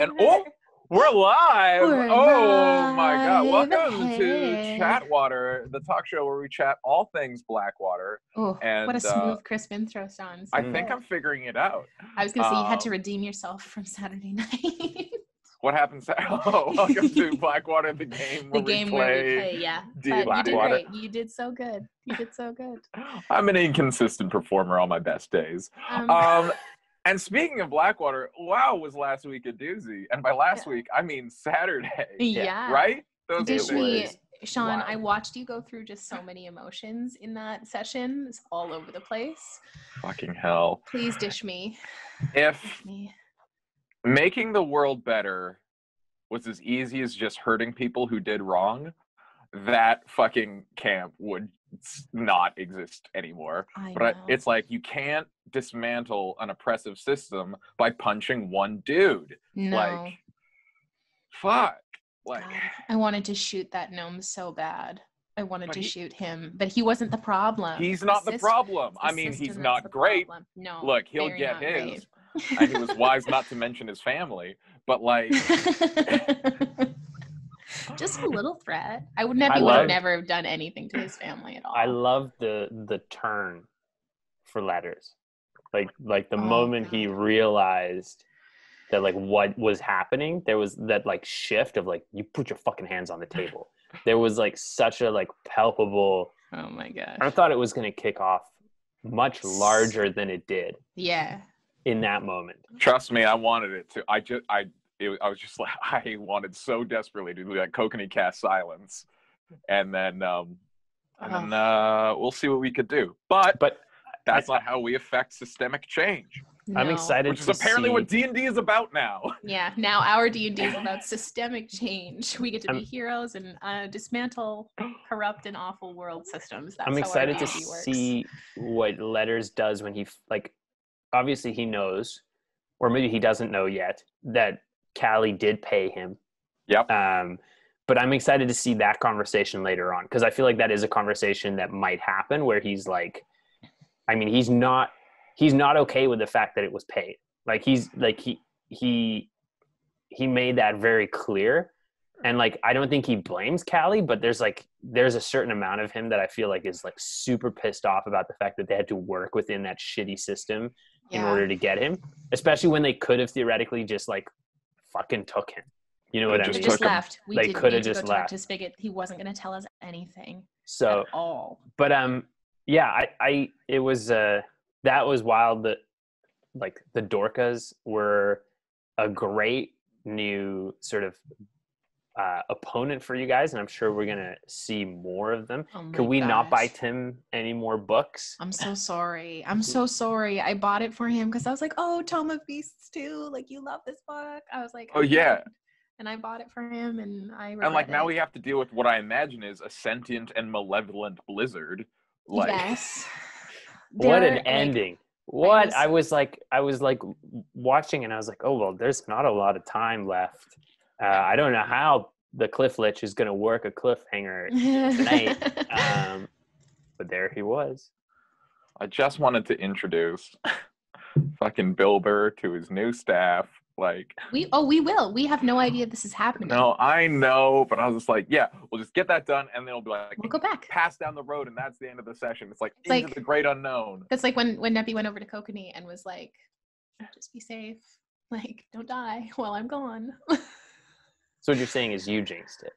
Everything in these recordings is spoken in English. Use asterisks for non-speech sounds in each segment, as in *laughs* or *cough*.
And *laughs* oh, we're live. We're oh my god. Welcome Hey. to Chatwater, the talk show where we chat all things Blackwater. Oh, And what a smooth, uh, crisp intro, Sean. So I Mm. think. I'm figuring it out. I was gonna say you had to um, redeem yourself from Saturday *laughs* night. What happens? *laughs* Oh, welcome to Blackwater, the game the game we where we play. play, yeah. D- But you did Blackwater. great. You did so good. You did so good. *gasps* I'm an inconsistent performer on my best days. Um, Um, and speaking of Blackwater, wow, was last week a doozy. And by last Yeah. week, I mean Saturday. *laughs* yeah. Right? Those Dish me. Sean. Wow. I watched you go through just so many emotions in that session. It's all over the place. Fucking hell. Please dish me. If Dish me. making the world better was as easy as just hurting people who did wrong, that fucking camp would s- not exist anymore. I But know. it's like you can't dismantle an oppressive system by punching one dude. no. Like, fuck. Like, God, *sighs* I wanted to shoot that gnome so bad. I wanted to he- shoot him, but he wasn't the problem. he's not the problem. the I mean, he's not great. problem. No. Look, he'll get his. And he was wise *laughs* not to mention his family. But like, *laughs* *laughs* Just a little threat. I would never, I he would have never have done anything to his family at all. I love the the turn for letters. Like like the Oh, moment he realized that like what was happening, there was that like shift of like you put your fucking hands on the table. There was like such a like palpable oh my gosh. I thought it was gonna kick off much larger than it did Yeah. in that moment. trust me, I wanted it to. I just, I, it, I was just *laughs* like, I wanted so desperately to do that kokanee cast silence, and then, um, and then uh, we'll see what we could do. But But that's I- not how we affect systemic change, I'm excited which is to apparently see, what D and D is about now. *laughs* Yeah. Now our D and D is about systemic change. We get to be I'm- heroes and uh, dismantle corrupt and awful world systems. That's I'm how excited to works. see what Letters does when he like. Obviously, he knows, or maybe he doesn't know yet that Callie did pay him. Yep. Um, but I'm excited to see that conversation later on because I feel like that is a conversation that might happen where he's like, I mean, he's not he's not okay with the fact that it was paid. Like he's like he he he made that very clear. And like I don't think he blames Callie, but there's like there's a certain amount of him that I feel like is like super pissed off about the fact that they had to work within that shitty system in order to get him, especially when they could have theoretically just like fucking took him. You know They what I just We mean? just took left. We They coulda need to just left. to Spigot. He wasn't going to tell us anything So, at all. but um, yeah, I, I, it was uh, that was wild. That like the Dorcas were a great new sort of uh, opponent for you guys, and I'm sure we're gonna see more of them. Oh Could we not buy. Tim any more books? I'm so sorry. *laughs* I'm so sorry. I bought it for him because I was like, "Oh, Tome of Beasts too. Like you love this book." I was like, Oh, yeah. "Okay." And I bought it for him, and I And like regret now we have to deal with what I imagine is a sentient and malevolent blizzard. Like, yes. *laughs* what There, an like, ending! What was- I was like, I was like watching, and I was like, oh well, there's not a lot of time left. Uh, I don't know how the Cliff Lich is gonna work a cliffhanger *laughs* tonight. um, but there he was. I just wanted to introduce *laughs* fucking Bill Burr to his new staff. Like, we oh we will. We have no idea this is happening. no, I know, but I was just like, yeah, we'll just get that done, and then it'll be like We'll go back. pass down the road, and that's the end of the session. It's like It's into like- the great unknown. That's like when when Neppy went over to Kokanee and was like, "Just be safe. Like, don't die while I'm gone." *laughs* So what you're saying is you jinxed it.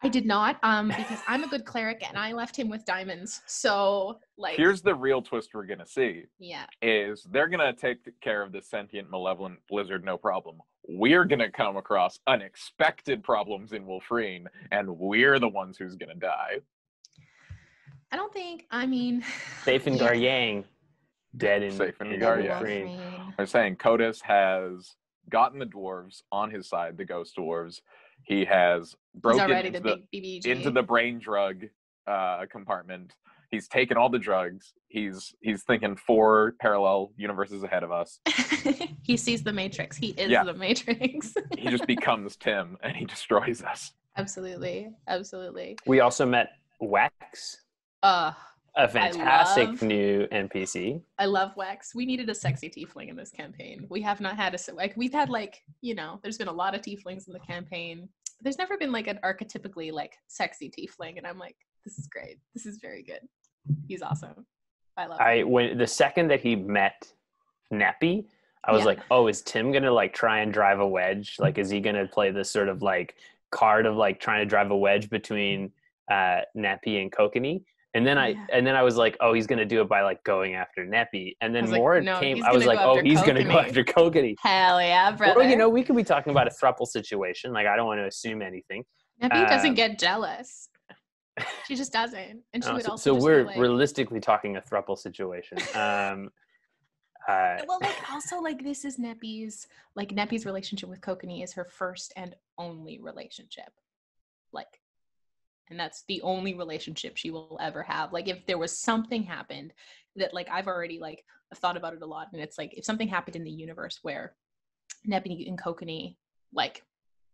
I did not, um, because I'm a good cleric and I left him with diamonds. So, like, Here's the real twist we're gonna see: yeah, is they're gonna take care of the sentient, malevolent blizzard, no problem. We're gonna come across unexpected problems in Wolfreen, and we're the ones who's gonna die. I don't think. I mean, *sighs* Safe in yeah. Garyang, dead in Safe in in Gar- Dead yeah. Wolfreen. Wolverine. They're saying Kodos has gotten the dwarves on his side, the ghost dwarves. He has broken already into the the, big into the brain drug uh, compartment. He's taken all the drugs. He's he's thinking four parallel universes ahead of us. *laughs* he sees the Matrix. He is Yeah. the Matrix. *laughs* He just becomes Tim and he destroys us. absolutely, absolutely. We also met Wex. Uh, a fantastic love- new NPC. I love Wex. We needed a sexy tiefling in this campaign. We have not had a like we've had like you know there's been a lot of tieflings in the campaign. There's never been like an archetypically like sexy tiefling, and I'm like, this is great. This is very good. He's awesome. I love. I him. when the second that he met Neppy, I was Yeah. like, oh, is Tim gonna like try and drive a wedge? Like, is he gonna play this sort of like card of like trying to drive a wedge between uh Neppy and Kokanee? And then I Yeah. and then I was like, oh, he's gonna do it by like going after Neppy. And then was like, more no, came. I was like, oh, after he's gonna go after Kokanee. Hell yeah, brother. Well, you know, we could be talking about a thruple situation. Like, I don't want to assume anything. Neppy doesn't um, get jealous. She just doesn't, and she Uh, would so also. so just we're like, realistically talking a thruple situation. Um, uh, well, like also like this is Neppy's like Neppy's relationship with Kokanee is her first and only relationship, like, and that's the only relationship she will ever have. Like, if there was something happened that like I've already like thought about it a lot, and it's like if something happened in the universe where Neppy and Kokanee like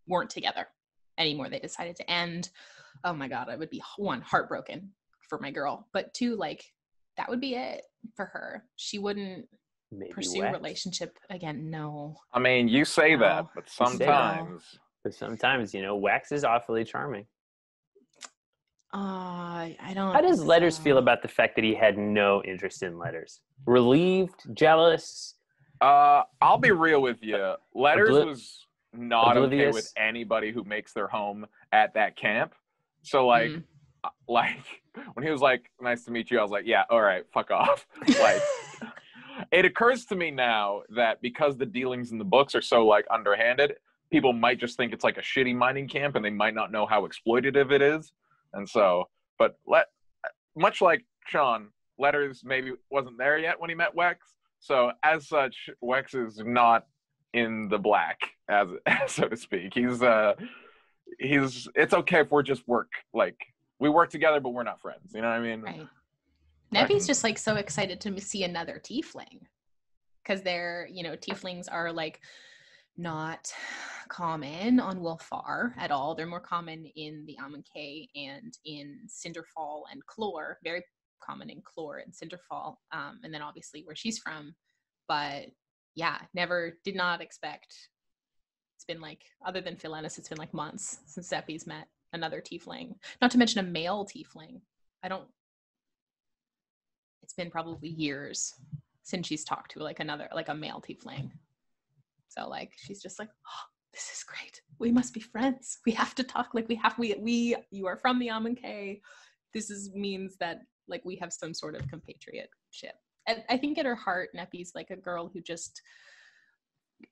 weren't together anymore, they decided to end. Oh my god, I would be one heartbroken for my girl, but two like that would be it for her. She wouldn't maybe pursue Wex. relationship again. No. I mean, you say that, but You say that. sometimes But sometimes, you know, Wex is awfully charming. Uh, I don't. How does think Letters feel about the fact that he had no interest in Letters? Relieved, jealous? Uh, I'll be real with you. Letters Obli- was not okay with anybody who makes their home at that camp. So like, Mhm. uh, like *laughs* when he was like, "Nice to meet you," I was like, "Yeah, all right, fuck off." *laughs* like, *laughs* it occurs to me now that because the dealings in the books are so like underhanded, people might just think it's like a shitty mining camp, and they might not know how exploitative it is. And so, but let much like Sean, Letters maybe wasn't there yet when he met Wex. So as such, Wex is not in the black, *laughs* as so to speak. He's uh, he's. It's okay if we're just work. Like we work together, but we're not friends. You know what I mean? Right. Neppy's just like so excited to see another tiefling because they're, you know, tieflings are like not common on Wolfar at all. They're more common in the Amonkhet and in Cinderfall and Clore. Very common in Clore and Cinderfall. Um, and then obviously where she's from. But yeah, never did not expect. It's been like, other than Philenis, it's been like months since Neppy's met another tiefling. Not to mention a male tiefling. I don't it's been probably years since she's talked to like another like a male tiefling so like she's just like oh, this is great. We must be friends. We have to talk. Like we have we we you are from the Amonkhet. this is means that like we have some sort of compatriotship. And i think at her heart neppy's like a girl who just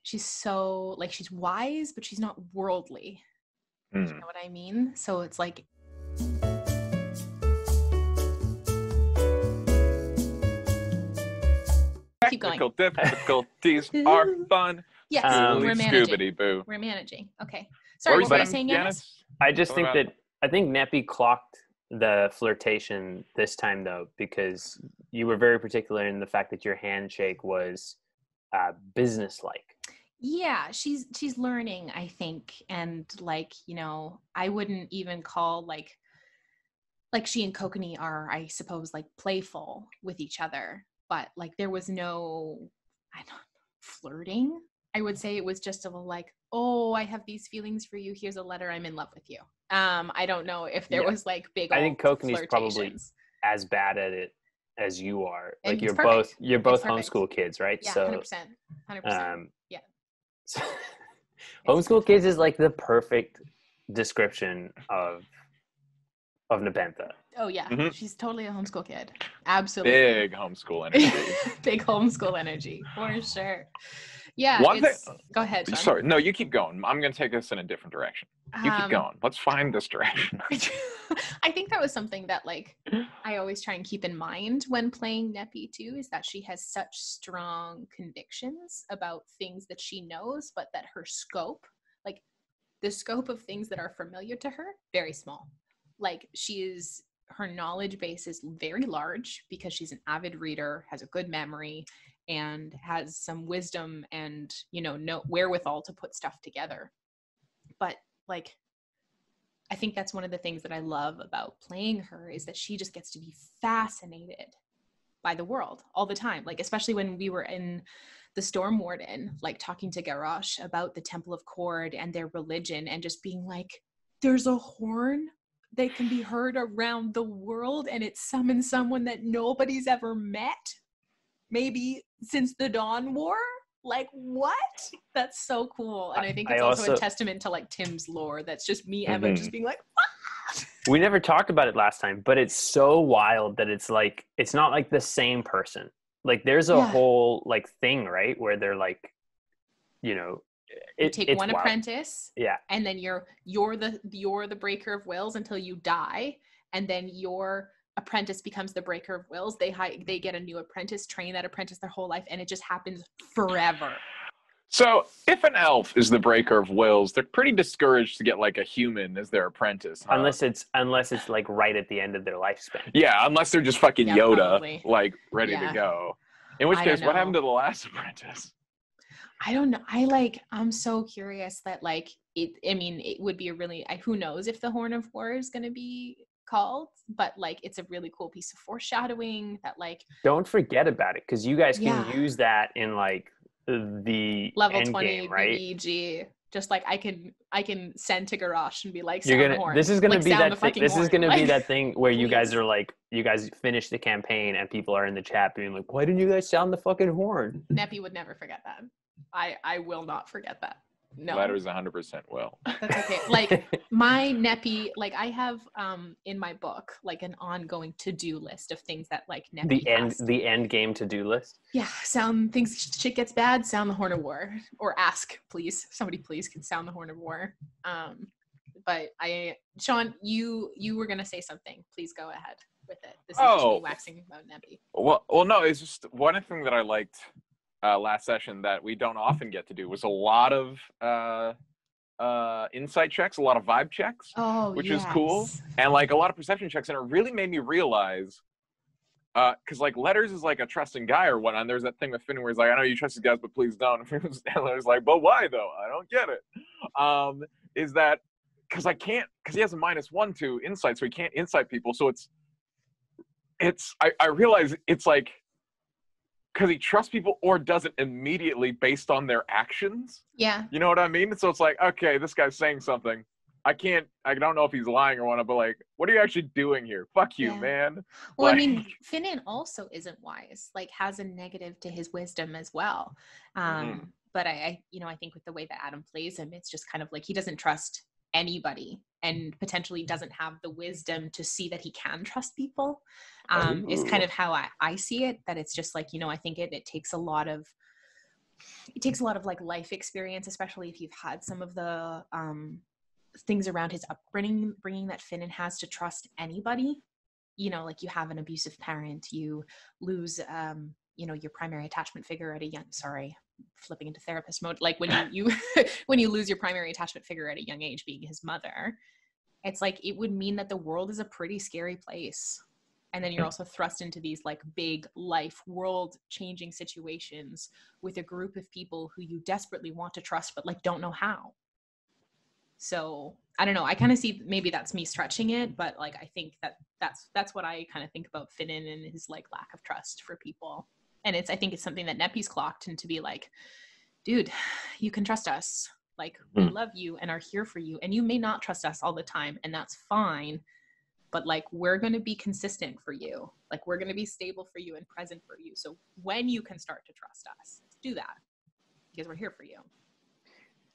she's so like she's wise but she's not worldly. Hmm. you know what i mean? So it's like keep going. Technical difficulties are fun. Yes Um, we're managing Scooby Boo. We're managing. Okay. Sorry, what were you saying, Jannes? I just What think about- that I think Neppy clocked the flirtation this time though, because you were very particular in the fact that your handshake was uh, businesslike. Yeah, she's she's learning, I think, and like you know, I wouldn't even call like like she and Kokanee are, I suppose, like playful with each other, but like there was no, I don't flirting. I would say it was just a little like, oh, I have these feelings for you. Here's a letter. I'm in love with you. Um, I don't know if there Yeah. was like big. I think old Kokanee's probably. As bad at it as you are. And Like it's you're perfect. both you're both homeschool kids, right? yeah, so hundred percent, hundred percent. um Yeah. *laughs* so- homeschool kids is like the perfect description of of Nepentha. Oh yeah, Mhm. she's totally a homeschool kid. Absolutely. Big homeschool energy. *laughs* Big homeschool energy for sure. Yeah. One thing- go ahead. Sean. Sorry, no, you keep going. I'm gonna take us in a different direction. You keep Um, going. Let's find this direction. *laughs* I think that was something that like I always try and keep in mind when playing Neppy too is that she has such strong convictions about things that she knows, but that her scope, like the scope of things that are familiar to her, very small. Like she is her knowledge base is very large because she's an avid reader, has a good memory, and has some wisdom and you know no wherewithal to put stuff together. But like I think that's one of the things that I love about playing her is that she just gets to be fascinated by the world all the time. Like especially when we were in the Storm Warden, like talking to Garrosh about the Temple of Kord and their religion, and just being like, "There's a horn that can be heard around the world, and it summons someone that nobody's ever met, maybe since the Dawn War." Like what? That's so cool, and I think I it's also, also- a testament to like Tim's lore. That's just me, Emma, Mhm. just being like, we never talked about it last time but it's so wild that it's like it's not like the same person like there's a Yeah. whole like thing right where they're like you know you take one wild. apprentice yeah and then you're you're the you're the breaker of wills until you die and then your apprentice becomes the breaker of wills they hi- they mm-hmm. get a new apprentice train that apprentice their whole life and it just happens forever So if an elf is the breaker of wills, they're pretty discouraged to get like a human as their apprentice. huh? unless it's unless it's like right at the end of their lifespan yeah, unless they're just fucking Yeah, Yoda, probably. like ready Yeah. to go. In which I case, what happened to the last *laughs* apprentice? i don't know i like i'm so curious that like it i mean it would be a really I, who knows if the horn of war is going to be called but like it's a really cool piece of foreshadowing that like don't forget about it because you guys can Yeah. use that in like the level end 20 game, right BBEG. Just like I can, I can send to Garrosh and be like, you're gonna horn." this is gonna Like, be that thing, this is gonna be that thing where you guys are like you guys finish the campaign and people are in the chat being like why didn't you guys sound the fucking horn Neppy would never forget that. I, I will not forget that. No, Letters 100% will. that's okay. Like *laughs* my Neppy, like I have um in my book like an ongoing to do list of things that like Neppy the end the end game to-do list yeah, sound things shit gets bad. Sound the horn of war, or ask please. Somebody please can sound the horn of war. Um, but I, Sean, you you were gonna say something. Please go ahead with it. This is just Oh. me waxing about Neppy. Well, well, no, it's just one thing that I liked uh, last session that we don't often get to do was a lot of uh, uh, insight checks, a lot of vibe checks, Oh, Which is cool. and like a lot of perception checks, and it really made me realize. Because like letters is like a trusting guy or whatnot. And there's that thing with Finn where he's like, "I know you trust these guys, but please don't." *laughs* And letters like, "But why though? I don't get it." Um, is that because I can't? Because he has a minus one to insight, so he can't insight people. So it's it's I, I realize it's like because he trusts people or doesn't immediately based on their actions. Yeah. You know what I mean? So it's like, okay, this guy's saying something. I can't. I don't know if he's lying or what, but like, what are you actually doing here? Fuck you, Yeah. man. Well, I mean, Like- Finnan also isn't wise. Like, has a negative to his wisdom as well. Um, Mhm. But I, I, you know, I think with the way that Adam plays him, it's just kind of like he doesn't trust anybody, and potentially doesn't have the wisdom to see that he can trust people. Um, is kind of how I, I see it. That it's just like you know, I think it it takes a lot of it takes a lot of like life experience, especially if you've had some of the um, things around his upbringing, bringing that Finnan has to trust anybody. You know, like you have an abusive parent, you lose, um, you know, your primary attachment figure at a young. Sorry, flipping into therapist mode. Like when *laughs* you you *laughs* when you lose your primary attachment figure at a young age, being his mother, it's like it would mean that the world is a pretty scary place. And then you're also thrust into these like big life, world changing situations with a group of people who you desperately want to trust, but like don't know how. So I don't know. I kind of mm. see maybe that's me stretching it, but like I think that that's that's what I kind of think about Finnan and his like lack of trust for people. And it's I think it's something that Neppy's clocked and to be like, dude, *sighs* you can trust us. Like we Hmm. love you and are here for you. And you may not trust us all the time, and that's fine. But like we're gonna be consistent for you. Like we're gonna be stable for you and present for you. So when you can start to trust us, do that. Because we're here for you.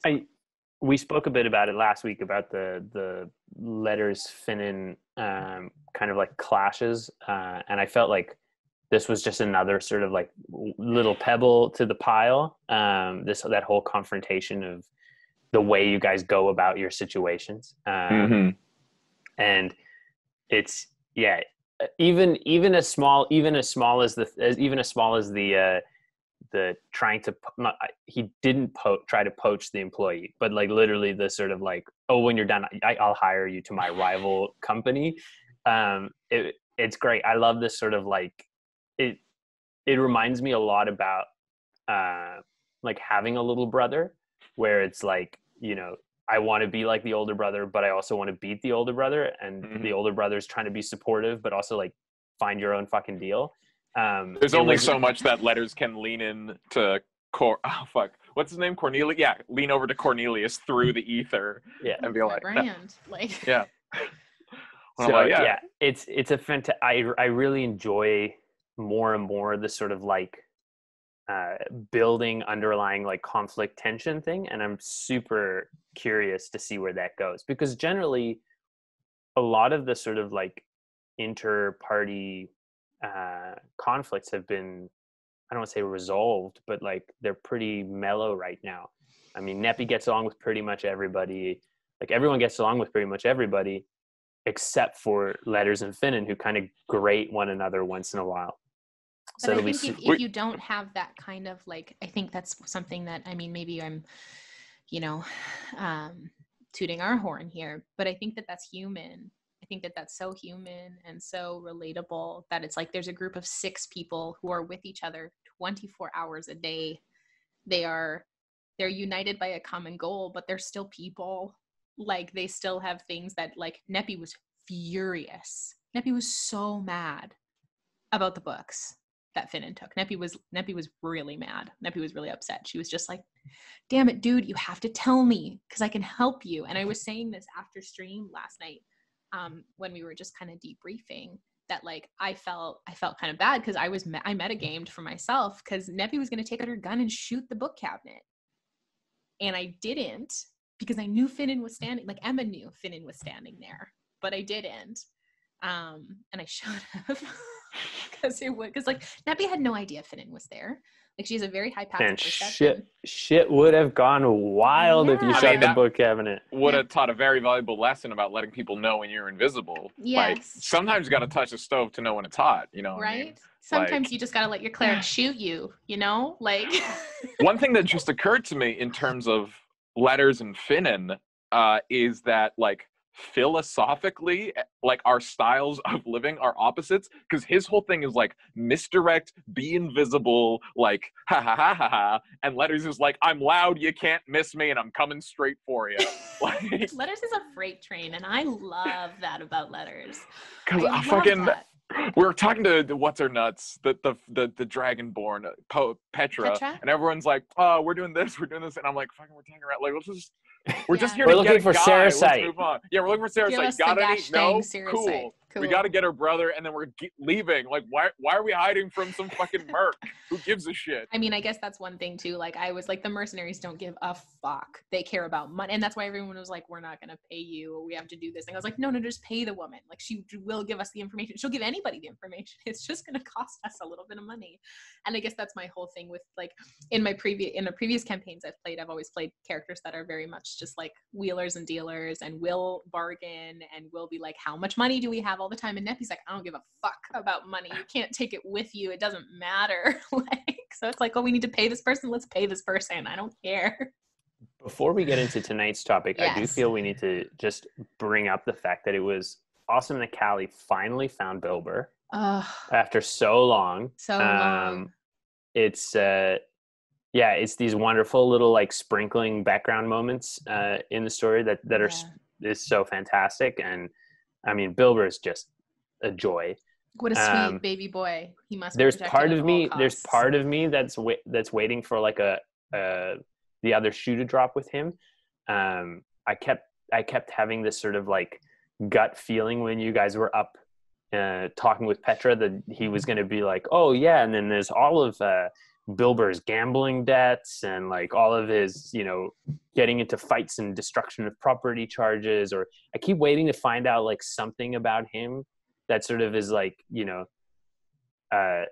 I we spoke a bit about it last week about the the letters Finnan um, kind of like clashes, uh, and I felt like this was just another sort of like little pebble to the pile. Um, this that whole confrontation of the way you guys go about your situations, um, Mhm. and it's yeah, even even as small even as small as the as, even as small as the uh, the trying to not, he didn't po- try to poach the employee but like literally the sort of like oh when you're done I, i'll hire you to my rival company um it, it's great i love this sort of like it it reminds me a lot about uh like having a little brother where it's like you know I want to be like the older brother, but I also want to beat the older brother, and Mhm. the older brother's trying to be supportive, but also like find your own fucking deal. Um, There's only was- so much that letters can lean in to Cor. *laughs* Oh fuck, what's his name? Cornelius. Yeah, lean over to Cornelius through the ether Yeah. and be like, brand. *laughs* Like yeah. *laughs* So I'm like, yeah. yeah. it's it's a fanta- I I really enjoy more and more the sort of like uh, building underlying like conflict tension thing, and I'm super curious to see where that goes because generally, a lot of the sort of like inter-party uh, conflicts have been I don't want to say resolved, but like they're pretty mellow right now. I mean, Neppy gets along with pretty much everybody. Like everyone gets along with pretty much everybody, except for Letters and Finnan, who kind of grate one another once in a while. So but I think if, if you don't have that kind of like, I think that's something that I mean, maybe I'm, you know, um, tooting our horn here, but I think that that's human. I think that that's so human and so relatable that it's like there's a group of six people who are with each other 24 hours a day. They are they're united by a common goal, but they're still people. Like they still have things that like Neppy was furious. Neppy was so mad about the books that Finnan took. Neppy was Neppy was really mad. Neppy was really upset. She was just like, "Damn it, dude, you have to tell me because I can help you." And I was saying this after stream last night um, when we were just kind of debriefing that like I felt I felt kind of bad because I was me- I metagamed for myself because Neppy was going to take out her gun and shoot the book cabinet, and I didn't because I knew Finnan was standing. Like Emma knew Finnan was standing there, but I didn't. Um, and I *laughs* should have *laughs* because it would because like Neppy had no idea Finnan was there. Like she has a very high passive and perception. shit, shit would have gone wild if you Yeah. I shut mean, the book cabinet. Would have taught a very valuable lesson about letting people know when you're invisible. Like Yes. sometimes you got to touch the stove to know when it's hot. You know. what I mean? right? Sometimes Like- you just gotta let your cleric *sighs* shoot you, you know? Like *laughs* One thing that just occurred to me in terms of letters and Finnan uh, is that like philosophically eh, like our styles of living are opposites because his whole thing is like misdirect be invisible like ha ha ha ha ha and letters is like i'm loud you can't miss me and i'm coming straight for you *laughs* *laughs* like letters is a freight train and I love that about letters. because I i fucking that. *clears throat* we were talking to the, what's her nuts the the the, the dragonborn uh, po, petra, Petra? and everyone's like oh we're doing this we're doing this and i'm like fucking we're talking about like let's just we're just here We're to looking get a for guy. Let's Sarasite. move on. Yeah, we're looking for Sarasite. Give us the Got any? gosh No. dang Sarasite. Cool. We got to get her brother, and then we're ge- leaving. Like, why? Why are we hiding from some fucking merc? Who gives a shit? I mean, I guess that's one thing too. Like I was like the mercenaries don't give a fuck. They care about money. And that's why everyone was like, We're not gonna pay you. We have to do this. And I was like, No, no, just pay the woman. Like she will give us the information. She'll give anybody the information. *laughs* It's just gonna cost us a little bit of money. And I guess that's my whole thing with like in my previous in the previous campaigns I've played, I've always played characters that are very much just like wheelers and dealers and will bargain and will be like, How much money do we have all the time? And Neppy's like, I don't give a fuck about money. You can't take it with you. It doesn't matter. *laughs* like so it's like, oh, we need to pay this person. Let's pay this person. I don't care. Before we get into tonight's topic, I do feel we need to just bring up the fact that it was awesome that Callie finally found Bilber Oh, after so long. so long. It's uh, yeah, it's these wonderful little like sprinkling background moments uh, in the story that that are Yeah. is so fantastic, and I mean Bilber is just a joy. What a sweet um, baby boy. He must. there's part of me there's part of me that's wa- that's waiting for like a uh the other shoe to drop with him um i kept i kept having this sort of like gut feeling when you guys were up uh talking with petra that he was going to be like oh yeah and then there's all of uh bilber's gambling debts and like all of his you know getting into fights and destruction of property charges or i keep waiting to find out like something about him that sort of is like you know uh,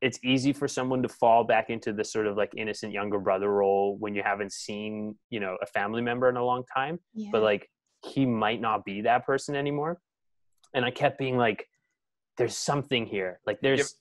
it's easy for someone to fall back into the sort of like innocent younger brother role when you haven't seen you know a family member in a long time Yeah. but like he might not be that person anymore. And i kept being like there's something here. Like there's Give-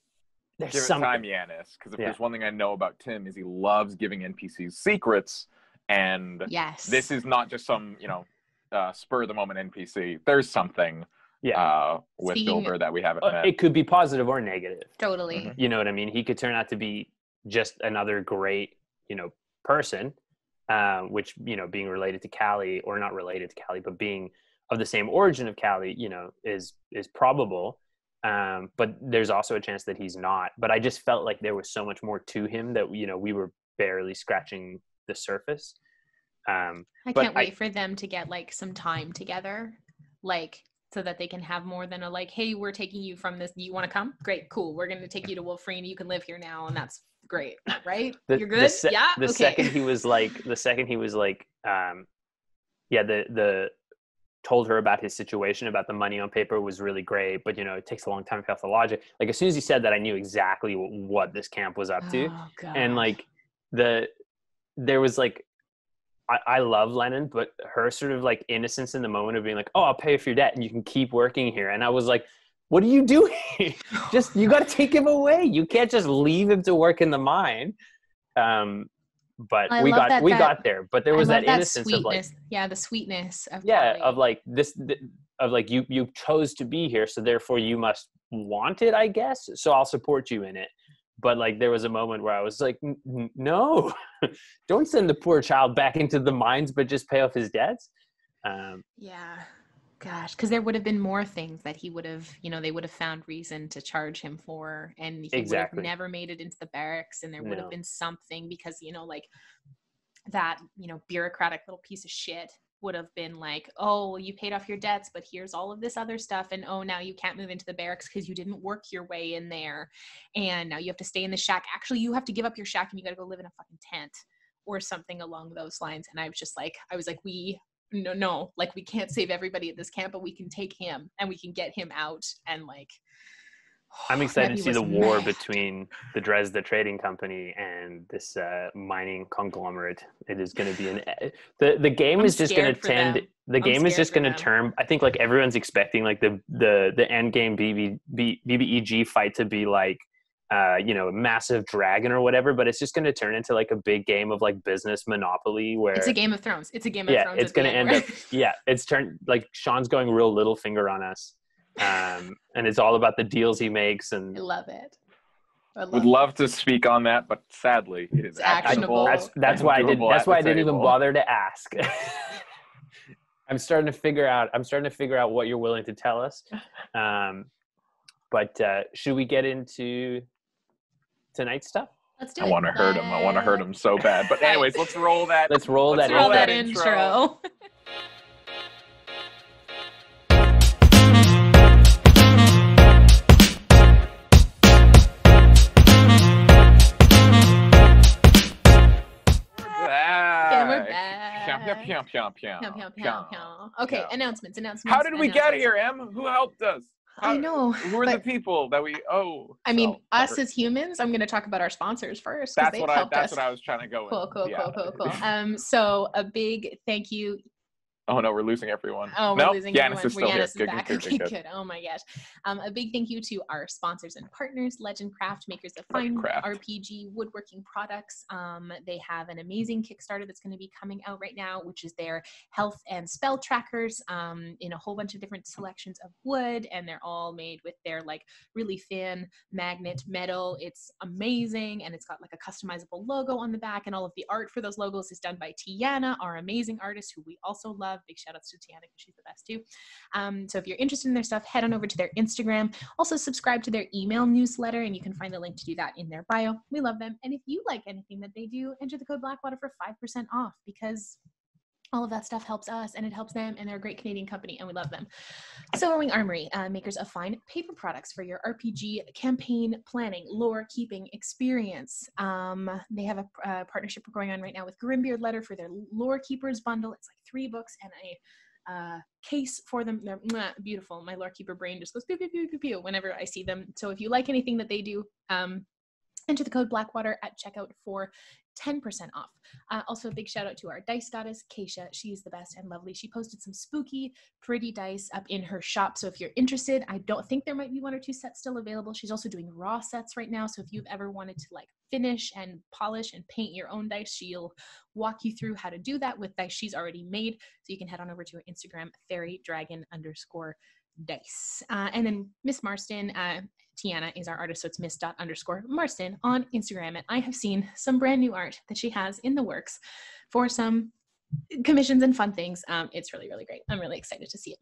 there's Give it something time, Jannes. Because if Yeah. there's one thing I know about Tim is he loves giving NPCs secrets, and yes. this is not just some you know uh, spur of the moment NPC. There's something Yeah. uh, with Speaking- Bilber that we haven't Uh, met. it could be positive or negative totally. Mhm. you know what i mean he could turn out to be just another great you know person um, which you know being related to Callie or not related to Callie, but being of the same origin of Callie, you know, is is probable. Um, but there's also a chance that he's not. But I just felt like there was so much more to him that you know we were barely scratching the surface. Um, I can't wait for them to get like some time together, like so that they can have more than a like, hey, we're taking you from this. You want to come? Great, cool. We're going to take you to Wolfreen. You can live here now, and that's great, right? *laughs* the, You're the good. se- yeah. The okay. second he was like, the second he was like, um, yeah, the the told her about his situation, about the money on paper was really great, but you know, it takes a long time to pay off the logic. Like as soon as he said that, I knew exactly wh- what this camp was up to, Oh, and like the there was like. I, I love Lennon, but her sort of like innocence in the moment of being like, "Oh, I'll pay for your debt, and you can keep working here." And I was like, "What are you doing? *laughs* just you got to take him away. You can't just leave him to work in the mine." Um, but I we got that- we that- got there. But there was love that innocence of like, yeah, the sweetness of yeah, of like this th- of like you you chose to be here, so therefore you must want it, I guess. So I'll support you in it. But like there was a moment where I was like, "N- n- no, *laughs* don't send the poor child back into the mines, but just pay off his debts. Um, Yeah. Gosh, because there would have been more things that he would have, you know, they would have found reason to charge him for, and he Exactly. would have never made it into the barracks, and there would No. have been something because, you know, like that, you know, bureaucratic little piece of shit would have been like, oh, well, you paid off your debts, but here's all of this other stuff, and oh, now you can't move into the barracks because you didn't work your way in there, and now you have to stay in the shack. Actually, you have to give up your shack and you got to go live in a fucking tent or something along those lines. And I was just like, I was like, we no no like we can't save everybody at this camp but we can take him and we can get him out and like *sighs* I'm excited to see the war mad. between the Dresda Trading Company and this uh, mining conglomerate. It is going to be an e, the the game I'm is just going to tend. them. The game is just going to turn. I think like everyone's expecting like the the the end game BB, B, BBEG fight to be like. Uh, you know, a massive dragon or whatever, but it's just going to turn into like a big game of like business monopoly where it's a game of thrones it's a game of yeah, thrones it's going to end where- up yeah, it's turned like Sean's going real Littlefinger on us, um, and it's all about the deals he makes And i love it I love Would it. love to speak on that, but sadly, it is actionable. actionable. that's that's why I didn't that's why I didn't even bother to ask. *laughs* *laughs* I'm starting to figure out I'm starting to figure out what you're willing to tell us. *laughs* Um, but uh, should we get into tonight's stuff? let's do I it want to hurt him. I want to hurt him so bad. But anyways, let's roll that. Let's roll Let's that roll roll that intro. intro, *laughs* okay pyam. announcements announcements How did we get announcements. here, Em? Who helped us? I know Who are the people that we owe? I mean, so- us as humans, I'm going to talk about our sponsors first That's what I. That's us. what I was trying to go with. Cool, cool, Yeah. cool, cool, cool. *laughs* Um, so a big thank you. *laughs* Oh no, we're losing everyone. Oh, we're nope, losing Jannes everyone. is still Jannes here. is Good, back. good, good, okay, good, *laughs* good. Oh my gosh. Um, a big thank you to our sponsors and partners, Legend Craft, makers of fine Craft. RPG woodworking products. Um, they have an amazing Kickstarter that's going to be coming out right now, which is their health and spell trackers um, in a whole bunch of different selections of wood, and they're all made with their like really thin magnet metal. It's amazing, and it's got like a customizable logo on the back, and all of the art for those logos is done by Tiana, our amazing artist, who we also love. Big shout outs to Tiana because she's the best too. Um, so if you're interested in their stuff, head on over to their Instagram. Also subscribe to their email newsletter, and you can find the link to do that in their bio. We love them, and if you like anything that they do, enter the code Blackwater for five percent off because all of that stuff helps us and it helps them and they're a great canadian company and we love them. Wing armory uh, makers of fine paper products for your rpg campaign planning lore keeping experience. Um, they have a uh, partnership going on right now with grimbeard letter for their lore keepers bundle. It's like three books and a uh, case for them. They're mwah, beautiful. My lore keeper brain just goes pew, pew, pew, pew, pew whenever i see them. So if you like anything that they do um, enter the code blackwater at checkout for 10% off uh, also, a big shout out to our dice goddess, Keisha. She's the best and lovely. She posted some spooky, pretty dice up in her shop. So if you're interested, I don't think there might be one or two sets still available. She's also doing raw sets right now. So if you've ever wanted to like finish and polish and paint your own dice, she'll walk you through how to do that with dice she's already made. So you can head on over to her Instagram, fairy dragon underscore Dice. Uh, and then Miss Marston, uh, Tiana is our artist, so it's miss dot underscore Marston on Instagram. And I have seen some brand new art that she has in the works for some commissions and fun things. Um, it's really, really great. I'm really excited to see it.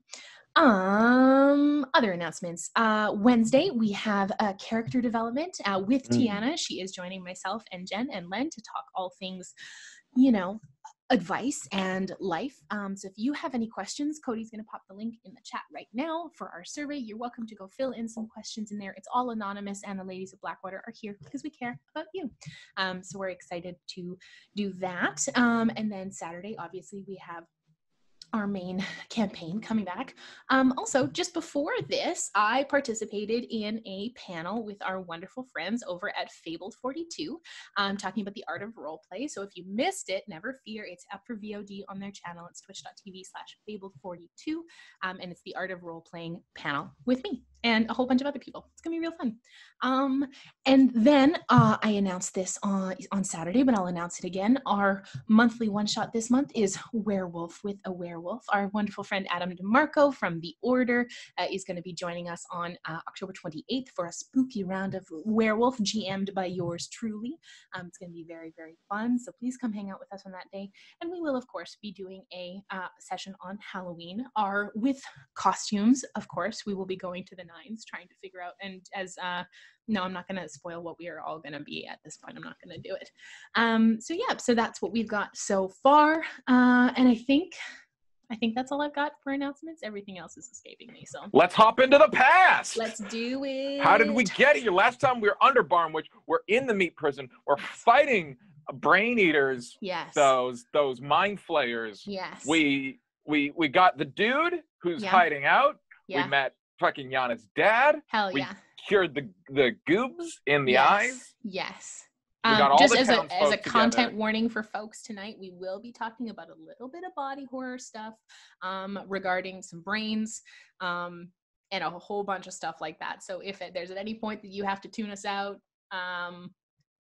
Um, other announcements. Uh, Wednesday we have a character development uh, with Mm. Tiana. She is joining myself and Jen and Len to talk all things, you know, advice and life. Um, so if you have any questions, Cody's going to pop the link in the chat right now for our survey. You're welcome to go fill in some questions in there. It's all anonymous, and the ladies of Blackwater are here because we care about you. Um, so we're excited to do that. Um, and then Saturday, obviously, we have our main *laughs* campaign coming back. Um, also, just before this, I participated in a panel with our wonderful friends over at Fabled 42, um, talking about the art of role play. So if you missed it, never fear, it's up for VOD on their channel. It's twitch.tv slash Fabled42, um, and it's the art of role playing panel with me and a whole bunch of other people. It's gonna be real fun. Um, and then uh, I announced this on on Saturday, but I'll announce it again. Our monthly one shot this month is Werewolf with a Werewolf. Our wonderful friend Adam DeMarco from The Order uh, is going to be joining us on uh, October 28th for a spooky round of Werewolf, GM'd by yours truly. Um, it's to be very, very fun. So please come hang out with us on that day. And we will, of course, be doing a uh, session on Halloween. Our with costumes, of course. We will be going to the nines, trying to figure out. And as uh, no, I'm not going to spoil what we are all going to be at this point. I'm not going to do it. Um, so yeah, so that's what we've got so far, uh, and I think. I think that's all I've got for announcements. Everything else is escaping me. So Let's hop into the past. let's do it. How did we get here? Last time we were under Barmwich, we're in the meat prison. We're fighting brain eaters, Yes. those those mind flayers. yes. We we we got the dude who's Yeah. hiding out. yeah. We met fucking Yana's dad. Hell we yeah. Cured the the goobs in the yes. eyes. Yes. Um, just as a, as a together. content warning for folks tonight, we will be talking about a little bit of body horror stuff um, regarding some brains um, and a whole bunch of stuff like that. So if it, there's at any point that you have to tune us out, um,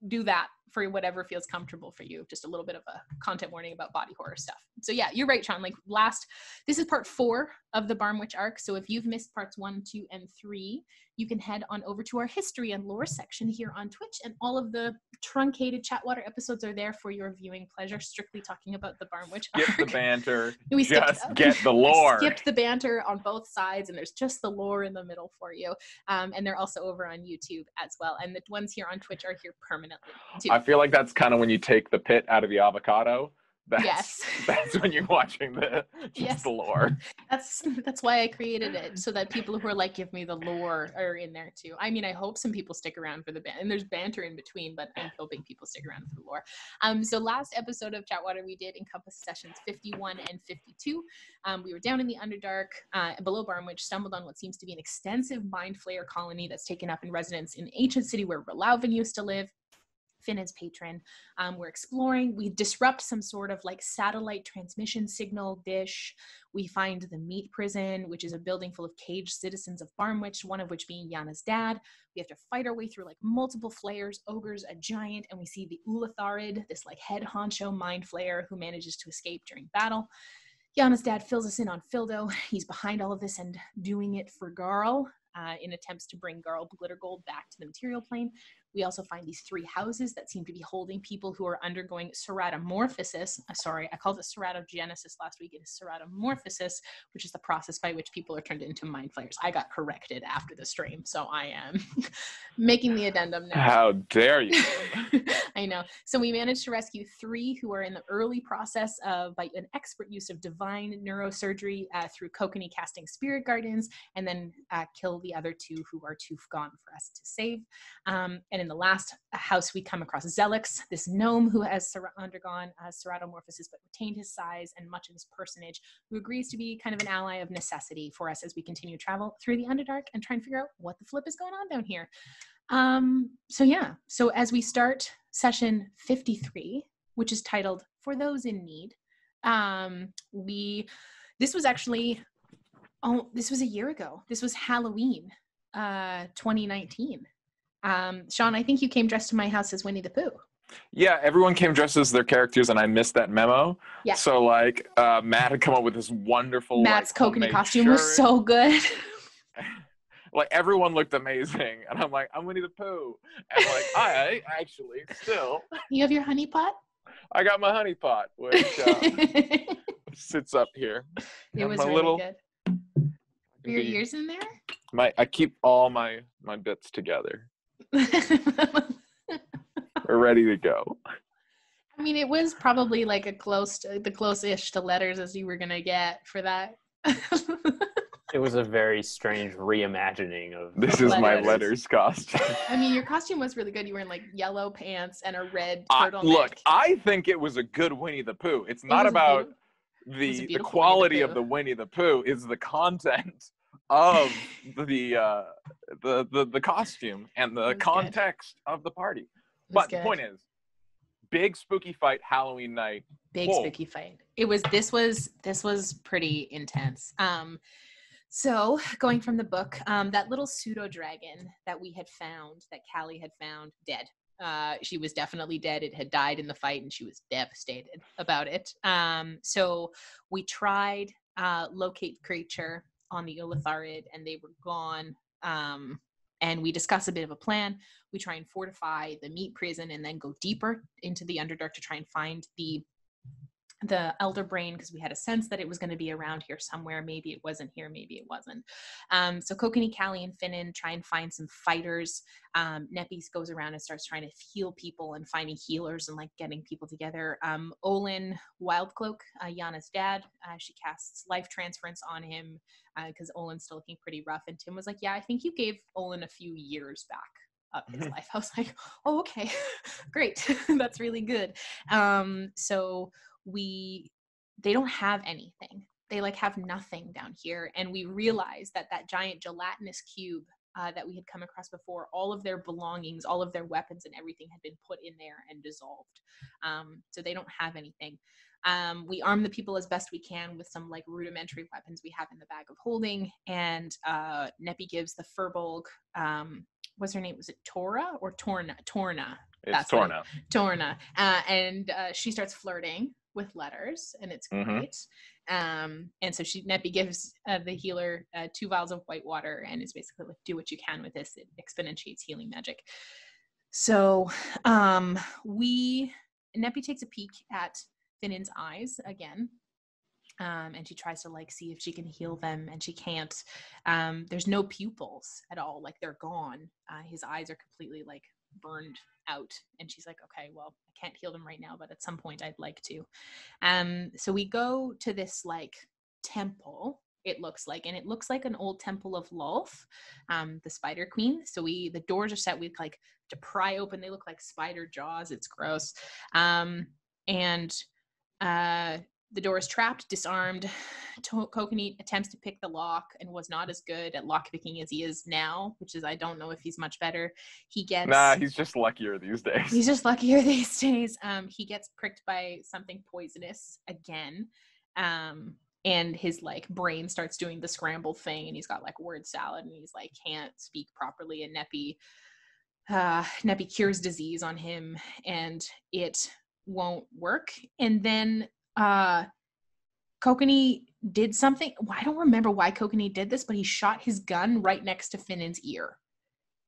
do that for whatever feels comfortable for you. Just a little bit of a content warning about body horror stuff. So yeah, you're right, Sean. Like last, this is part four of the Barmwich arc. So if you've missed parts one, two, and three, you can head on over to our history and lore section here on Twitch, and all of the truncated Chatwater episodes are there for your viewing pleasure. Strictly talking about the Barmwich Skip the banter. *laughs* We Just get the lore. Skipped the banter on both sides, and there's just the lore in the middle for you. Um, and they're also over on YouTube as well. And the ones here on Twitch are here permanently too. I feel like that's kind of when you take the pit out of the avocado. That's, yes. *laughs* That's when you're watching the Yes. the lore. that's that's why I created it so that people who are like give me the lore are in there too. I mean, I hope some people stick around for the ban and there's banter in between, but I'm hoping people stick around for the lore. Um, so last episode of Chatwater we did encompass sessions 51 and 52. Um, we were down in the Underdark, uh, below Barmwich, stumbled on what seems to be an extensive mind flayer colony that's taken up in residence in ancient city where Relauven used to live. Finn is patron. Um, we're exploring. We disrupt some sort of like satellite transmission signal dish. We find the meat prison, which is a building full of caged citizens of Barmwich, one of which being Yana's dad. We have to fight our way through like multiple flayers, ogres, a giant, and we see the Ulitharid, this like head honcho mind flayer who manages to escape during battle. Yana's dad fills us in on Fildo. He's behind all of this and doing it for Garl uh, in attempts to bring Garl Glittergold back to the material plane. We also find these three houses that seem to be holding people who are undergoing ceratomorphosis. Uh, sorry, I called it ceratogenesis last week. It is ceratomorphosis, which is the process by which people are turned into mind flayers. I got corrected after the stream, so I am *laughs* making the addendum now. How dare you? *laughs* I know. So we managed to rescue three who are in the early process of by an expert use of divine neurosurgery uh, through Kokanee casting spirit guardians, and then uh, kill the other two who are too gone for us to save. Um, and in the last house, we come across Zelix, this gnome who has undergone uh, but retained his size and much of his personage, who agrees to be kind of an ally of necessity for us as we continue to travel through the Underdark and try and figure out what the flip is going on down here. Um, so yeah, so as we start session 53, which is titled For Those in Need, um, we this was actually oh this was a year ago. This was Halloween, uh 2019. Um, Sean, I think you came dressed to my house as Winnie the Pooh. Yeah, everyone came dressed as their characters, and I missed that memo. Yeah. So like, uh, Matt had come up with this wonderful Matt's like, coconut costume was so good. *laughs* like everyone looked amazing, and I'm like, I'm Winnie the Pooh, and like I actually still You have your honey pot? I got my honey pot, which uh, *laughs* sits up here. Got was my really little- good. Your the- ears in there? My I keep all my my bits together. We're ready to go. I mean, it was probably like a close, to, the close-ish to letters as you were gonna get for that. *laughs* It was a very strange reimagining of. This is my Letters. letters costume. I mean, your costume was really good. You were in like yellow pants and a red I- turtleneck. look, I think it was a good Winnie the Pooh. It's not was about a the the beautiful the quality of the Winnie the Pooh is the content of *laughs* the uh the the, the costume and the was good. context of the party. It was But the point is, big spooky fight Halloween night. big Whoa. spooky fight. It was this was this was pretty intense. Um so *sighs* going from the book, um that little pseudo dragon that we had found, that Callie had found dead. Uh she was definitely dead. It had died in the fight and she was devastated about it. Um so we tried uh locate creature on the Ulitharid and they were gone. Um and we discuss a bit of a plan. We try and fortify the meat prison and then go deeper into the Underdark to try and find the the elder brain because we had a sense that it was going to be around here somewhere. Maybe it wasn't here, maybe it wasn't. Um, so Kokanee, Callie, and Finnan try and find some fighters. Um, Nepis goes around and starts trying to heal people and finding healers and like getting people together. Um, Olin Wildcloak, uh, Yana's dad, uh, she casts life transference on him because Olin's still looking pretty rough. And Tim was like, "Yeah, I think you gave Olin a few years back." Of his life, *laughs* I was like, "Oh, okay, *laughs* great, *laughs* that's really good." Um, so we they don't have anything. They like have nothing down here and we realize that that giant gelatinous cube uh, that we had come across before all of their belongings all of their weapons and everything had been put in there and dissolved. Um, so they don't have anything. Um, we arm the people as best we can with some like rudimentary weapons we have in the bag of holding and uh, Neppy gives the furbolg um, what's her name? Was it tora or torna? Torna It's That's Torna. Torna, uh, and uh, she starts flirting with letters, and it's Mhm. great. Um, and so she Neppy gives uh, the healer uh, two vials of white water, and is basically like, "Do what you can with this; it exponentiates healing magic." So um, we Neppy takes a peek at Finnan's eyes again. Um, and she tries to like see if she can heal them and she can't um, there's no pupils at all like they're gone uh, his eyes are completely like burned out. And she's like okay well i can't heal them right now but at some point i'd like to. Um so we go to this like temple it looks like and it looks like an old temple of Lolth um the spider queen. So we the doors are set with like to pry open. They look like spider jaws. It's gross. Um and uh the door is trapped, disarmed. To- Kokanee attempts to pick the lock and was not as good at lock picking as he is now, which is I don't know if he's much better. He gets Nah, he's just luckier these days. he's just luckier *laughs* these days. Um, he gets pricked by something poisonous again. Um, and his like brain starts doing the scramble thing and he's got like word salad and he's like can't speak properly and Neppy uh Neppy cures disease on him and it won't work. And then uh Kokanee did something. I don't remember why Kokanee did this, but he shot his gun right next to Finnan's ear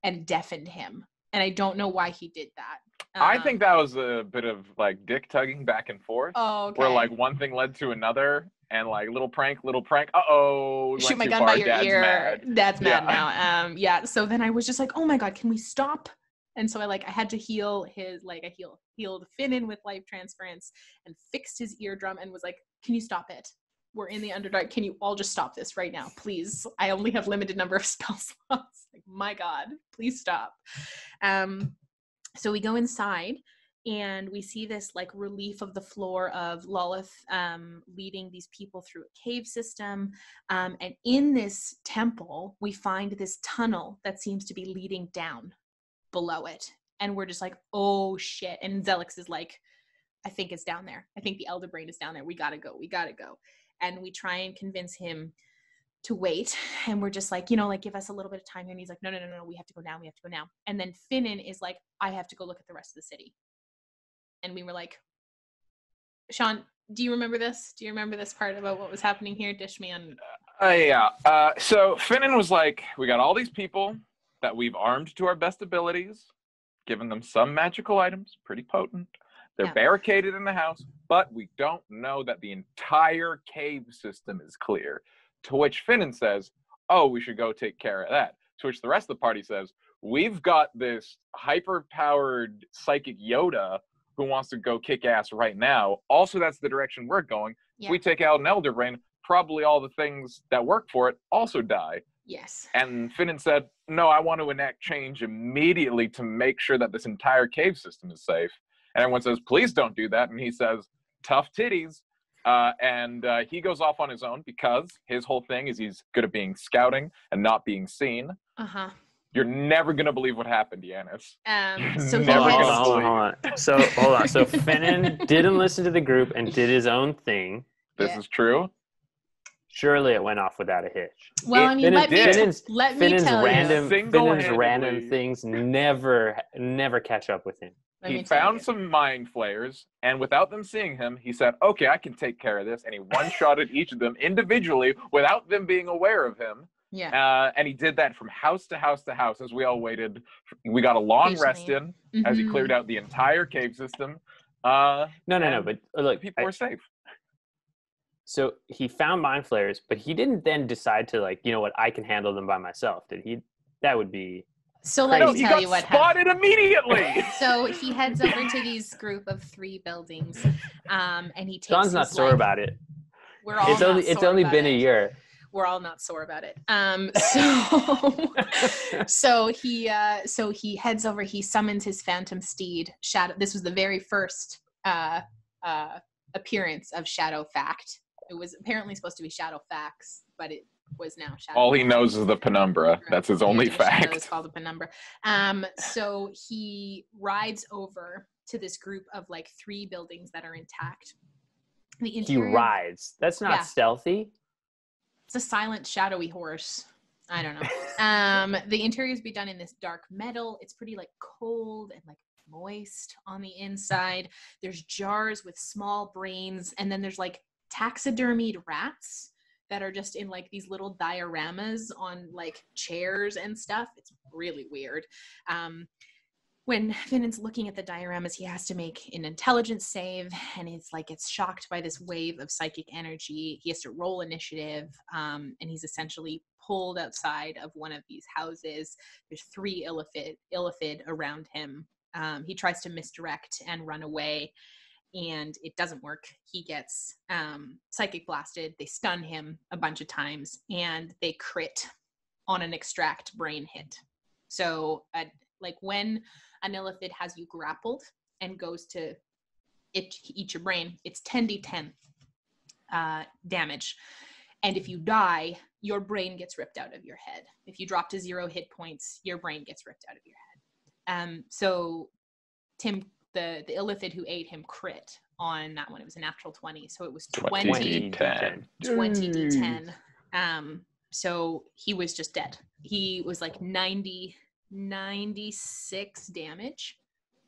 and deafened him. And I don't know why he did that. I Um, think that was a bit of like dick tugging back and forth, Oh, okay. where like one thing led to another, and like little prank, little prank. Uh oh, shoot my gun by your ear. Mad. That's mad Yeah. now. Um, yeah. So then I was just like, oh my god, can we stop? And so I like I had to heal his like I heal healed Finnan with life transference and fixed his eardrum and was like, can you stop it? We're in the underdark. Can you all just stop this right now, please? I only have limited number of *laughs* spell slots. Like, my God, please stop. Um, so we go inside and we see this like relief of the floor of Lolth um, leading these people through a cave system. Um, and in this temple, we find this tunnel that seems to be leading down below it. And we're just like, oh shit. And Zelix is like, I think it's down there. I think the Elder Brain is down there. We gotta go. We gotta go. And we try and convince him to wait. *laughs* And we're just like, you know, like give us a little bit of time here. And he's like, no, no, no, no, we have to go now. We have to go now. And then Finnan is like, I have to go look at the rest of the city. And we were like, Sean, do you remember this? Do you remember this part about what was happening here? Dishman. Uh, yeah. Uh, so Finnan was like, we got all these people that we've armed to our best abilities, given them some magical items, pretty potent. They're Yeah. barricaded in the house, but we don't know that the entire cave system is clear. To which Finnan says, oh, we should go take care of that. To which the rest of the party says, we've got this hyper powered psychic Yoda who wants to go kick ass right now. Also, that's the direction we're going. Yeah. If we take out an Elder Brain, probably all the things that work for it also die. yes. And Finnan said, No, I want to enact change immediately to make sure that this entire cave system is safe. And everyone says, Please don't do that. And he says, Tough titties. Uh, and uh, he goes off on his own because his whole thing is he's good at being scouting and not being seen. Uh huh. You're never going to believe what happened, Jannes. Um. So Never hold gonna heads, hold on, hold on, hold on. So hold on. So Finnan *laughs* didn't listen to the group and did his own thing. This Yeah. is true. Surely it went off without a hitch. well, I It- mean, and it let me did. Finnan's, let me Finnan's tell random you. Finnan's Single-handedly- random things *laughs* never never catch up with him. Let he found you. some mind flayers, and without them seeing him, he said, "Okay, I can take care of this." And he one-shotted each of them individually without them being aware of him. Yeah. Uh, and he did that from house to house to house as we all waited. We got a long rest in as he cleared out the entire cave system. Uh, No, no, no. But uh, look, people I- were safe. So he found mind flayers, but he didn't then decide to like, you know what, I can handle them by myself. Did he? That would be. So let No, me he tell got you what happened. spotted immediately. *laughs* *laughs* So he heads over to these group of three buildings, um, and he takes. John's not sore life- about it. We're all It's not only it's only about been a year. We're all not sore about it. Um, *laughs* so so he uh, so he heads over. He summons his phantom steed. Shadow. This was the very first uh, uh, appearance of Shadowfax. It was apparently supposed to be Shadowfax, but it was now Shadow. All he Fact. knows is the penumbra. That's his only ultimate shadow is fact. called a penumbra. Um, so he rides over to this group of like three buildings that are intact. The he rides. That's not Yeah. stealthy. It's a silent, shadowy horse. I don't know. *laughs* Um, the interiors be done in this dark metal. It's pretty like cold and like moist on the inside. There's jars with small brains, and then there's like taxidermied rats that are just in like these little dioramas on like chairs and stuff. It's really weird. Um, when Finnan's looking at the dioramas, he has to make an intelligence save, and it's like it's shocked by this wave of psychic energy. He has to roll initiative, um, and he's essentially pulled outside of one of these houses. There's three illithid, illithid around him. Um, he tries to misdirect and run away, and it doesn't work. He gets um, psychic blasted. They stun him a bunch of times, and they crit on an extract brain hit. So, uh, like when an illithid has you grappled and goes to it, eat your brain, it's 10d10 uh, damage. And if you die, your brain gets ripped out of your head. If you drop to zero hit points, your brain gets ripped out of your head. Um, so Tim, the the illithid who ate him, crit on that one. It was a natural 20. So it was 20, 20 10. 20 d10. Um, so he was just dead. He was like 90, 96 damage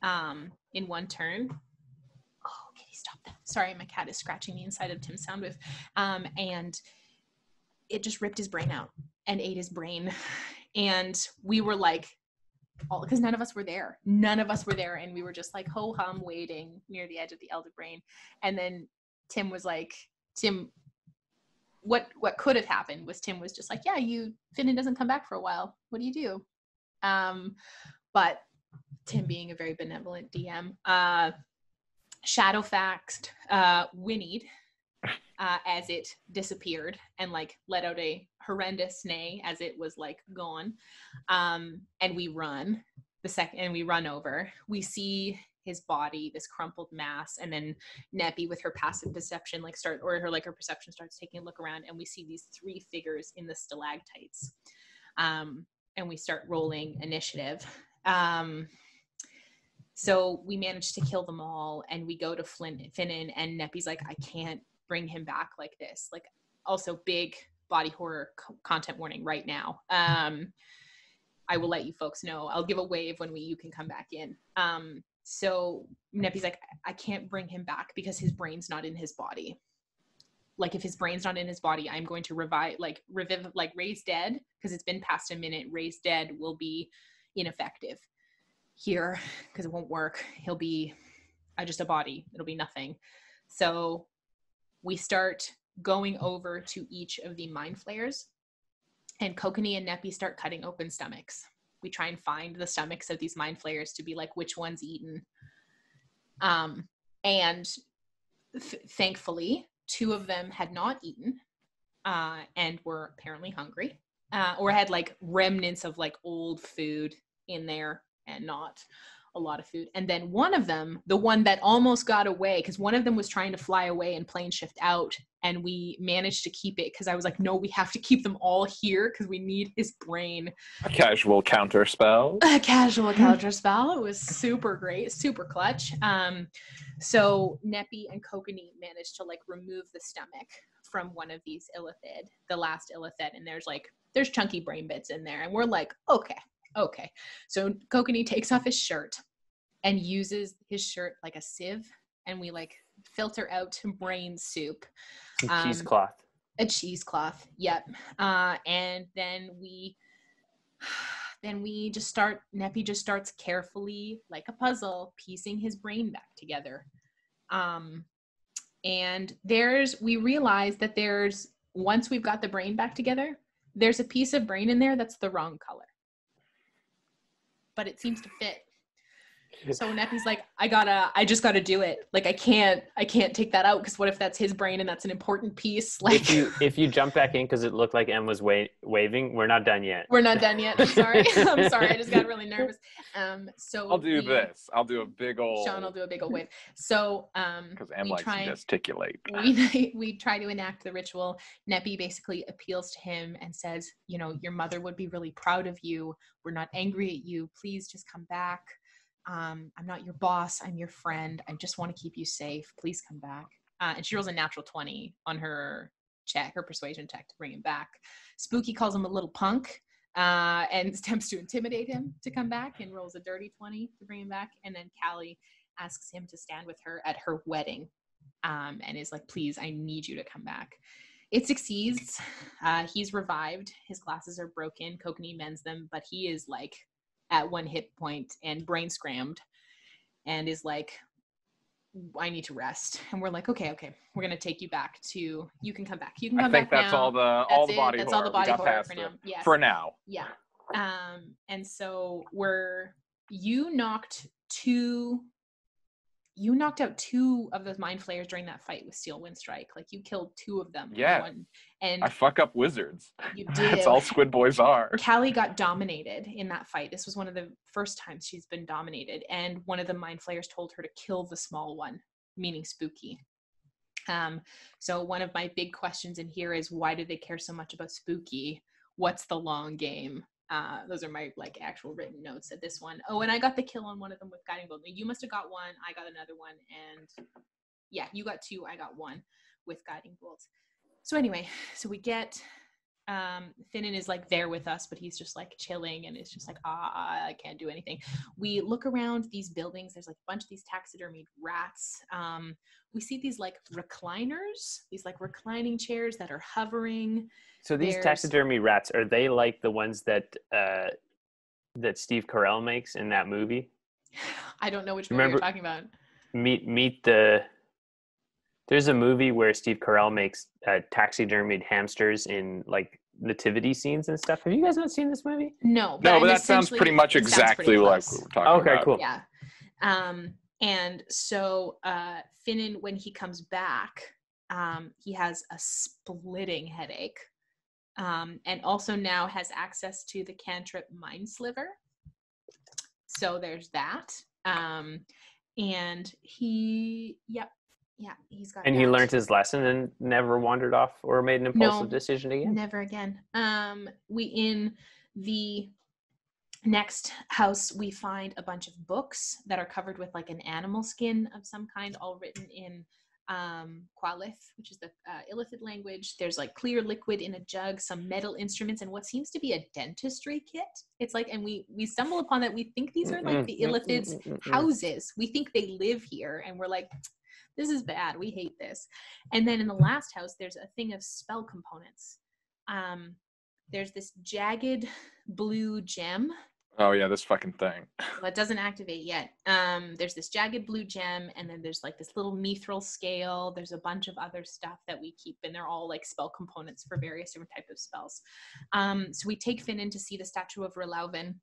um, in one turn. Oh, can you stop that? Sorry, my cat is scratching the inside of Tim's sound booth. Um, and it just ripped his brain out and ate his brain. *laughs* And we were like, all because none of us were there. None of us were there. And we were just like ho hum waiting near the edge of the elder brain. And then Tim was like, Tim, what what could have happened was Tim was just like, yeah, you Finnan doesn't come back for a while. What do you do? Um, but Tim being a very benevolent DM, uh, Shadowfax, uh, whinnied uh, as it disappeared and like let out a horrendous neigh as it was like gone. Um, and we run the second, and we run over. We see his body, this crumpled mass, and then Neppy with her passive perception, like start or her like her perception starts taking a look around, and we see these three figures in the stalactites. Um, and we start rolling initiative. Um, so we manage to kill them all, and we go to Flynn, Finnan, and Neppy's like, I can't bring him back like this. Like, also big body horror co- content warning right now. Um, I will let you folks know. I'll give a wave when we you can come back in. Um, so Neppy's like, I can't bring him back because his brain's not in his body. Like if his brain's not in his body, I'm going to revive, like revive, like raise dead because it's been past a minute. Raise dead will be ineffective here because it won't work. He'll be uh, just a body. It'll be nothing. So we start going over to each of the mind flayers, and Kokanee and Neppy start cutting open stomachs. We try and find the stomachs of these mind flayers to be like which one's eaten. Um, and th- thankfully, two of them had not eaten uh, and were apparently hungry, uh, or had like remnants of like old food in there and not a lot of food. And then one of them, the one that almost got away, because one of them was trying to fly away and plane shift out, and we managed to keep it because I was like, no, we have to keep them all here because we need his brain. A casual counter spell. *laughs* A casual counter spell. It was super great, super clutch. Um, so Neppy and Kokanee managed to like remove the stomach from one of these illithid, the last illithid, and there's like there's chunky brain bits in there, and we're like, okay, okay. So Kokanee takes off his shirt and uses his shirt like a sieve, and we like filter out brain soup. Um, cheesecloth. A cheesecloth, yep. Uh, and then we then we just start Neppy just starts carefully, like a puzzle, piecing his brain back together. Um, and there's we realize that there's once we've got the brain back together, there's a piece of brain in there that's the wrong color. But it seems to fit. So Neppy's like, I gotta, I just gotta do it. Like I can't, I can't take that out because what if that's his brain and that's an important piece? *laughs* Like if you if you jump back in because it looked like Em was wa- waving, we're not done yet. we're not done yet. I'm sorry. *laughs* I'm sorry. I just got really nervous. Um, so I'll do we- this. I'll do a big old. Sean will do a big old wave. So um, Because Em we likes try to gesticulate. we *laughs* we try to enact the ritual. Neppy basically appeals to him and says, you know, your mother would be really proud of you. We're not angry at you. Please just come back. Um, I'm not your boss. I'm your friend. I just want to keep you safe. Please come back. Uh, and she rolls a natural 20 on her check, her persuasion check to bring him back. Spooky calls him a little punk uh, and *laughs* attempts to intimidate him to come back and rolls a dirty 20 to bring him back. And then Callie asks him to stand with her at her wedding um, and is like, please, I need you to come back. It succeeds. Uh, he's revived. His glasses are broken. Kokanee mends them, but he is like at one hit point and brain scrammed and is like, I need to rest. *laughs* And we're like, okay, okay, we're gonna take you back to. You can come back. You can come I come think back that's now. all the all That's the it. body That's horror. all the body horror for now. Yes. For now. Yeah. Um, and so we're you knocked two you knocked out two of those mind flayers during that fight with Steel Wind Strike. Like you killed two of them. Yeah. One, and I fuck up wizards. you did. *laughs* That's all squid boys are. Callie got dominated in that fight. This was one of the first times she's been dominated, and one of the mind flayers told her to kill the small one, meaning Spooky. Um, so one of my big questions in here is why do they care so much about Spooky? What's the long game? Uh, those are my like actual written notes at this one. Oh, and I got the kill on one of them with guiding bolt. You must have got one. I got another one, and yeah, you got two. I got one with guiding bolts. So anyway, so we get um Finnan is like there with us, but he's just like chilling and it's just like, ah, I can't do anything. We look around these buildings, there's like a bunch of these taxidermied rats. Um, we see these like recliners, these like reclining chairs that are hovering. So these There's- taxidermy rats are they like the ones that uh, that Steve Carell makes in that movie? *sighs* I don't know which movie you're talking about. Meet meet the. There's a movie where Steve Carell makes uh, taxidermied hamsters in like nativity scenes and stuff. Have you guys not seen this movie? No, No, but that sounds pretty much exactly pretty like what we're talking Okay, about. Okay, cool. Yeah. Um, and so uh, Finnan, when he comes back, um, he has a splitting headache, um, and also now has access to the cantrip Mind Sliver. So there's that. Um, and he, yep, yeah, he's got. And he learned his lesson and never wandered off or made an impulsive No. decision again. Never again. Um, we in the next house we find a bunch of books that are covered with like an animal skin of some kind, all written in um, Qualith, which is the uh, Illithid language. There's like clear liquid in a jug, some metal instruments, and what seems to be a dentistry kit. It's like, and we we stumble upon that. We think these are like the Illithid's houses. We think they live here, and we're like, this is bad. We hate this. And then in the last house, there's a thing of spell components. Um, there's this jagged blue gem Oh yeah, this fucking thing. well, it doesn't activate yet. Um, there's this jagged blue gem, and then there's like this little mithril scale. There's a bunch of other stuff that we keep, and they're all like spell components for various different type of spells. Um, so we take Finnan to see the statue of Relauven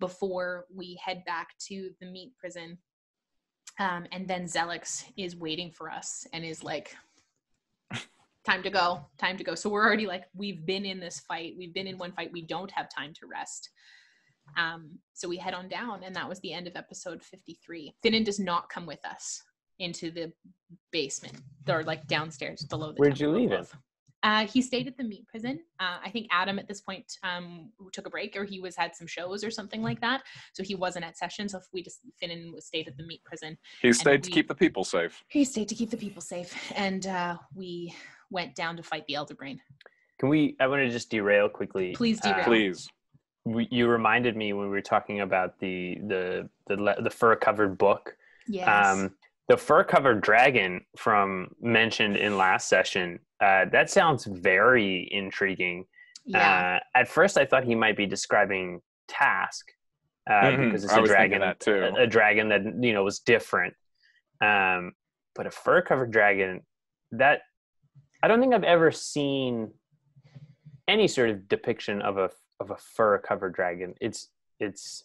before we head back to the meat prison. Um, and then Zelix is waiting for us and is like, time to go, time to go. So we're already like, we've been in this fight. We've been in one fight. We don't have time to rest. Um, so we head on down, and that was the end of episode 53. Finnan does not come with us into the basement or like downstairs below the. Where'd you leave above. Uh, he stayed at the meat prison. Uh, I think Adam at this point um, took a break, or he was had some shows or something like that, so he wasn't at session. So if we just Finnan was stayed at the meat prison. He stayed to keep the people safe. He stayed to keep the people safe, and uh, we went down to fight the Elder Brain. Can we? I want to just derail quickly. Please derail. Please. we, you reminded me when we were talking about the the the, le- the fur covered book. Yes. Um, the fur covered dragon from mentioned in last session. Uh, that sounds very intriguing. yeah. Uh, at first, I thought he might be describing Task uh, Mhm. because it's I a was dragon, that too. A, a dragon that you know was different. Um, but a fur covered dragon that I don't think I've ever seen any sort of depiction of a of a fur covered dragon. It's it's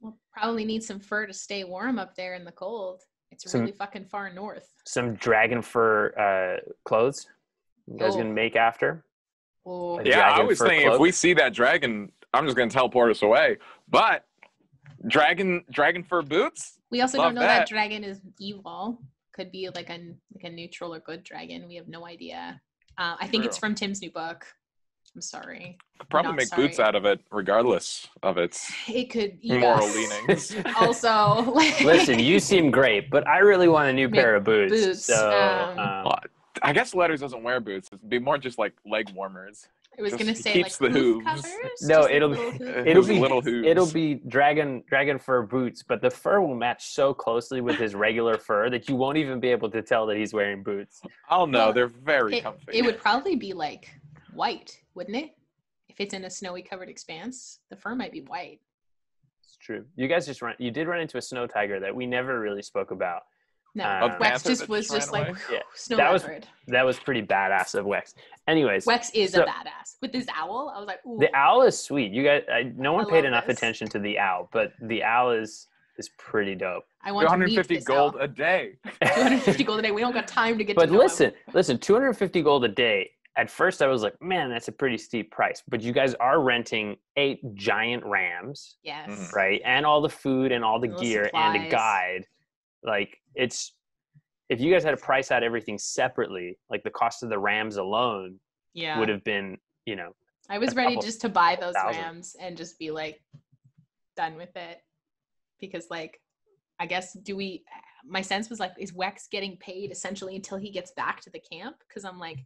We'll probably need some fur to stay warm up there in the cold. It's Some- really fucking far north. some dragon fur uh, clothes. You guys Oh. gonna make after? Oh, Yeah, I was fur thinking if we see that dragon, I'm just gonna teleport us away. But dragon dragon fur boots? we also love don't know that. that. dragon is evil. Could be like a like a neutral or good dragon. We have no idea. Uh, I think it's from Tim's new book. I'm sorry. Could probably Not make boots out of it, regardless of its It could moral yes. leanings. *laughs* also, like, Listen, you seem great, but I really want a new pair of boots. boots, So um, um, Well, I guess Letters doesn't wear boots. It'd be more just like leg warmers. I was just- gonna say keeps like the hoof hooves. covers. No, just, it'll- little *laughs* it'll be little hooves. it'll be dragon dragon fur boots, but the fur will match so closely with his regular fur that you won't even be able to tell that he's wearing boots. I'll know. Well, They're very it, comfy. it would probably be like white, wouldn't it? If it's in a snowy covered expanse, the fur might be white. It's true. You guys just run. You did run into a snow tiger that we never really spoke about. No, Uh, Wex just was just just like away? Yeah, *laughs* snow that was- That was pretty badass of Wex. Anyways, Wex is so- a badass with his owl. I was like, Ooh. the owl is sweet. You guys, I, no one I paid enough this. attention to the owl, but the owl is is pretty dope. I want 250 gold owl. a day. *laughs* 250 gold a day. We don't got time to get. but to know him. listen, listen, 250 gold a day. At first, I was like, man, that's a pretty steep price. But you guys are renting eight giant rams, Yes. Mhm. right? And all the food and all the All the gear and a guide. Like, it's if you guys had to price out everything separately, like the cost of the rams alone Yeah. would have been, you know, I was ready couple- just to buy those thousand. rams and just be like done with it because like I guess do we my sense was like is Wex getting paid essentially until he gets back to the camp because I'm like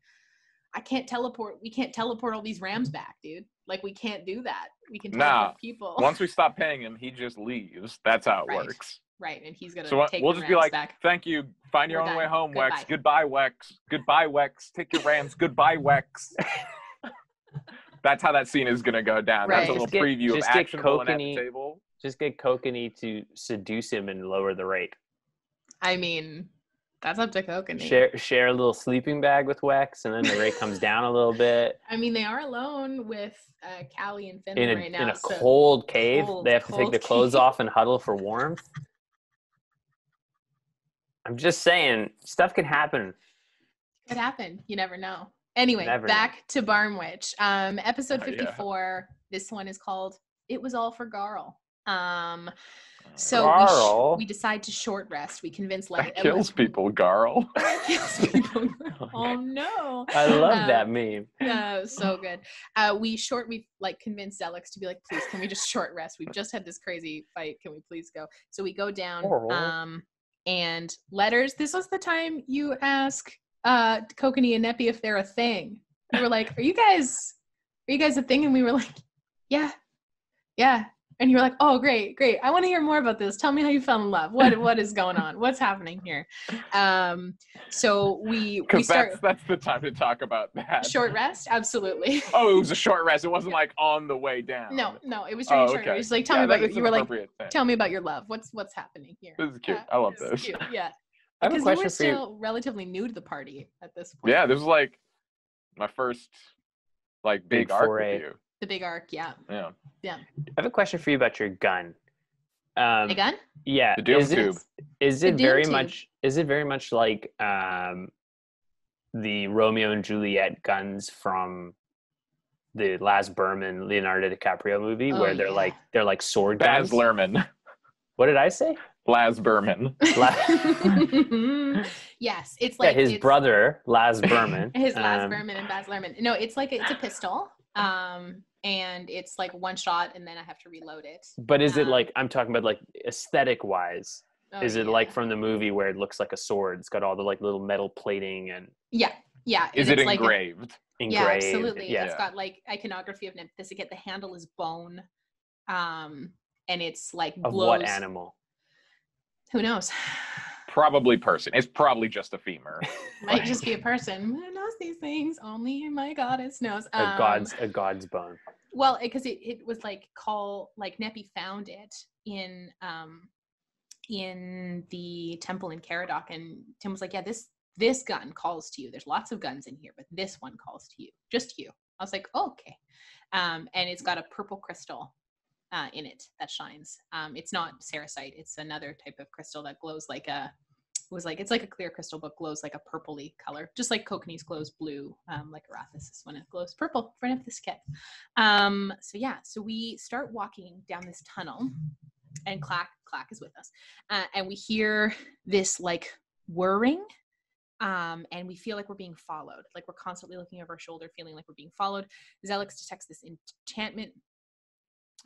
I can't teleport we can't teleport all these rams back dude like we can't do that we can teleport Nah. people Once we stop paying him, he just leaves. That's how it Right. works. right and he's gonna So what, take we'll the just be like, back thank you. Find your We're own way home, Goodbye. Wex. Goodbye, Wex. Goodbye, Wex. Take your rams. *laughs* Goodbye, Wex. That's how that scene is gonna go down. That's a little Just get- preview of just get actionable and at the table. just get Kokanee to seduce him and lower the rate. I mean that's up to Kokanee Share share a little sleeping bag with Wex, and then the rate comes down a little bit. I mean they are alone with uh, Callie and Finn In a right now in a so cold cave, Cold, they have to take their *laughs* clothes cave. off and huddle for warmth. I'm just saying, stuff can happen. Could happen. You never know. Anyway, Never know. back to Barmwich. Um, episode Oh, yeah. 54. This one is called It Was All for Garl. Um, so we, sh- we decide to short rest. We convince like That kills people, Garl. *laughs* kills *laughs* people. oh no. I love Uh, that meme. Yeah, was so *laughs* good. Uh, we short, we like convince Zelix to be like, please, can we just short rest? We've just had this crazy fight. Can we please go? So we go down. Um, and letters. This was the time you ask uh Kokanee and Neppy if they're a thing. We were like, "Are you guys? Are you guys a thing?" And we were like, "Yeah, yeah." And you were like, "Oh, great, great! I want to hear more about this. Tell me how you fell in love. What what is going on? What's happening here?" Um, so we we start that's that's the time to talk about that. short rest. Absolutely. *laughs* Oh, it was a *laughs* short rest. It wasn't like on the way down. No, no, it was during Oh, short okay. rest. It was like, "Tell Yeah, me about your." is You were like, thing. "Tell me about your love. What's what's happening here?" This is cute. Yeah, I love it was this. cute, Yeah, I have a because you were question for you. still relatively new to the party at this point. Yeah, this was like my first like big, Big arc foray. with you. The big arc. Yeah, Yeah. I have a question for you about your gun. Um, the gun. Yeah, The Doom is it tube. is The it very Doom tube. much is it very much like um, the Romeo and Juliet guns from the Laz Berman Leonardo DiCaprio movie, Oh, where they're yeah. like they're like sword Baz guns? Luhrmann. What did I say? Laz Berman. *laughs* La- *laughs* yes, it's like yeah, his it's- brother Laz Berman. *laughs* his Laz um, Berman and Baz Luhrmann. No, it's like it's a pistol, um, and it's like one shot, and then I have to reload it. But is it Um, like I'm talking about like aesthetic wise? Oh, is it yeah. like from the movie where it looks like a sword? It's got all the like little metal plating and Yeah, yeah. Is it it's like a- engraved? yeah, absolutely. Yeah. It's got like iconography of Nephthysicate. The handle is bone, um, and it's like Of what animal? Who knows? *sighs* Probably person. It's probably just a femur. *laughs* Might just be a person. These things? Only my goddess knows. A Um, god's a god's bone. Well, because it, it was like call like Neppy found it in um in the temple in Caradoc, and Tim was like, "Yeah, this this gun calls to you. There's lots of guns in here, but this one calls to you, just you." I was like, oh, "Okay," um, and it's got a purple crystal uh, in it that shines. Um, it's not cerussite; it's another type of crystal that glows like a it was like it's like a clear crystal but glows like a purpley color just like kokanee's glows blue um, like arathis when it glows purple for this kit. Um so yeah so we start walking down this tunnel and clack clack is with us uh, and we hear this like whirring um, and we feel like we're being followed like we're constantly looking over our shoulder feeling like we're being followed. Zelix detects this enchantment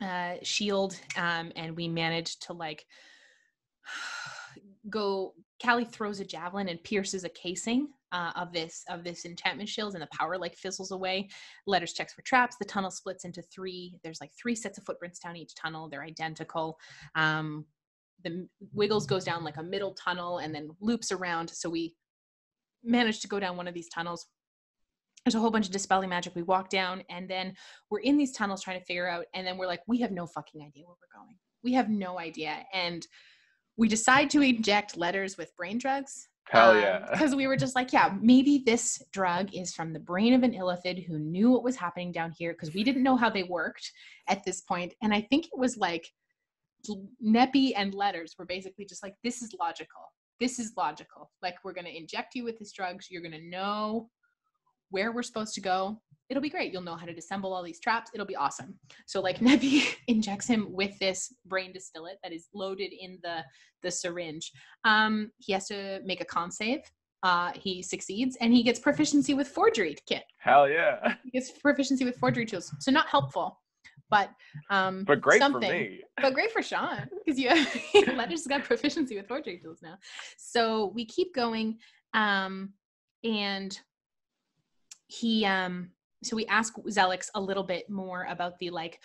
uh, shield um, and we manage to like *sighs* go callie throws a javelin and pierces a casing uh, of this of this enchantment shield and the power like fizzles away. Letters checks for traps. The tunnel splits into three. There's like three sets of footprints down each tunnel. They're identical. Um, the wiggles goes down like a middle tunnel and then loops around. So we manage to go down one of these tunnels. There's a whole bunch of dispelling magic. We walk down and then we're in these tunnels trying to figure out and then we're like we have no fucking idea where we're going. We have no idea. And we decide to inject letters with brain drugs Hell um, yeah. *laughs* because we were just like yeah maybe this drug is from the brain of an illithid who knew what was happening down here because we didn't know how they worked at this point. and i think it was like neppy and letters were basically just like this is logical this is logical like we're going to inject you with this drugs you're going to know where we're supposed to go it'll be great. You'll know how to disassemble all these traps. It'll be awesome. So like *laughs* neppy injects him with this brain distillate that is loaded in the the syringe. Um he has to make a con save. Uh he succeeds and he gets proficiency with forgery kit. Hell yeah. he gets proficiency with forgery tools. So not helpful but um But great something. for me. *laughs* but great for Sean because you Letters *laughs* got proficiency with forgery tools now. So we keep going, um, and he um, so we ask Zelix a little bit more about the like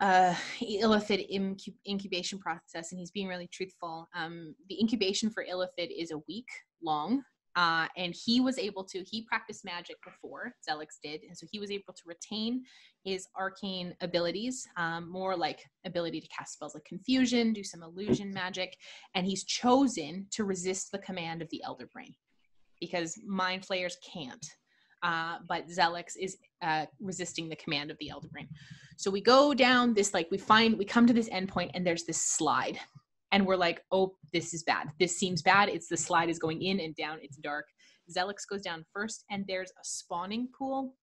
uh illithid incu- incubation process and he's being really truthful um the incubation for illithid is a week long uh and he was able to he practiced magic before zelix did and so he was able to retain his arcane abilities, um, more like ability to cast spells like confusion, do some illusion magic, and he's chosen to resist the command of the Elder Brain because mind flayers can't. Uh, but Zelix is uh, resisting the command of the Elder Brain. So we go down this, like, we find, we come to this endpoint, and there's this slide. And we're like, oh, this is bad. This seems bad. It's the slide is going in and down. It's dark. Zelix goes down first, and there's a spawning pool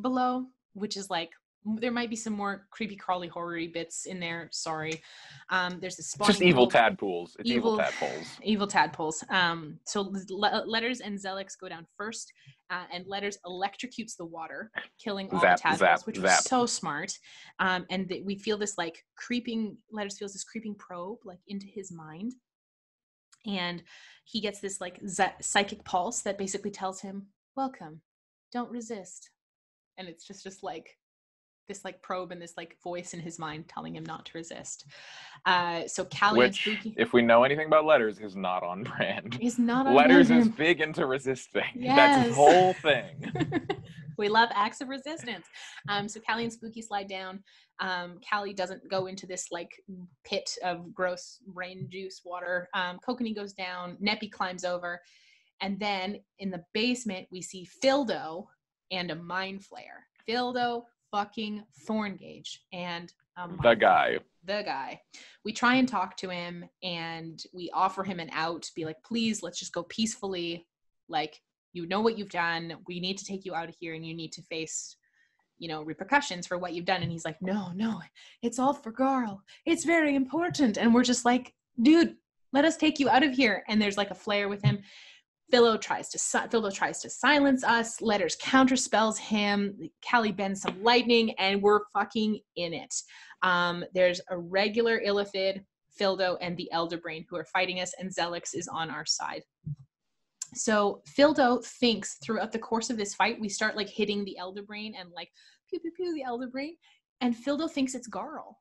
below which is like there might be some more creepy crawly horror bits in there sorry um there's a It's just evil tadpoles. It's evil, Evil- tadpoles. *laughs* evil tadpoles um so le- letters and zelix go down first uh, and letters electrocutes the water killing all Zap, the tadpoles zap, which zap. was so smart um and th- we feel this like creeping letters feels this creeping probe like into his mind and he gets this like z- psychic pulse that basically tells him, "Welcome, don't resist," and it's just just like this like probe and this like voice in his mind telling him not to resist. Uh, so Callie Which, and Spooky if we know anything about letters, is not on brand. is not on Letters is big into resisting. *laughs* That's Yes. his whole thing. *laughs* we love acts of resistance. Um, so Callie and Spooky slide down. Um, Callie doesn't go into this like pit of gross rain juice water. Um, Kokanee goes down. Neppy climbs over. And then in the basement, we see Fildo and a mind flayer. Fildo fucking Thorngage and a the guy. the guy. We try and talk to him and we offer him an out, be like, please, let's just go peacefully. Like, you know what you've done. We need to take you out of here and you need to face, you know, repercussions for what you've done. And he's like, no, no, it's all for Garl. It's very important. And we're just like, dude, let us take you out of here. And there's like a flare with him. Fildo tries to Fildo tries to silence us. Letters counterspells him. Callie bends some lightning, and we're fucking in it. Um, there's a regular Illithid, Fildo, and the Elder Brain who are fighting us, and Zelix is on our side. So Fildo thinks throughout the course of this fight, we start like hitting the Elder Brain and like pew pew pew the Elder Brain, and Fildo thinks it's Garl.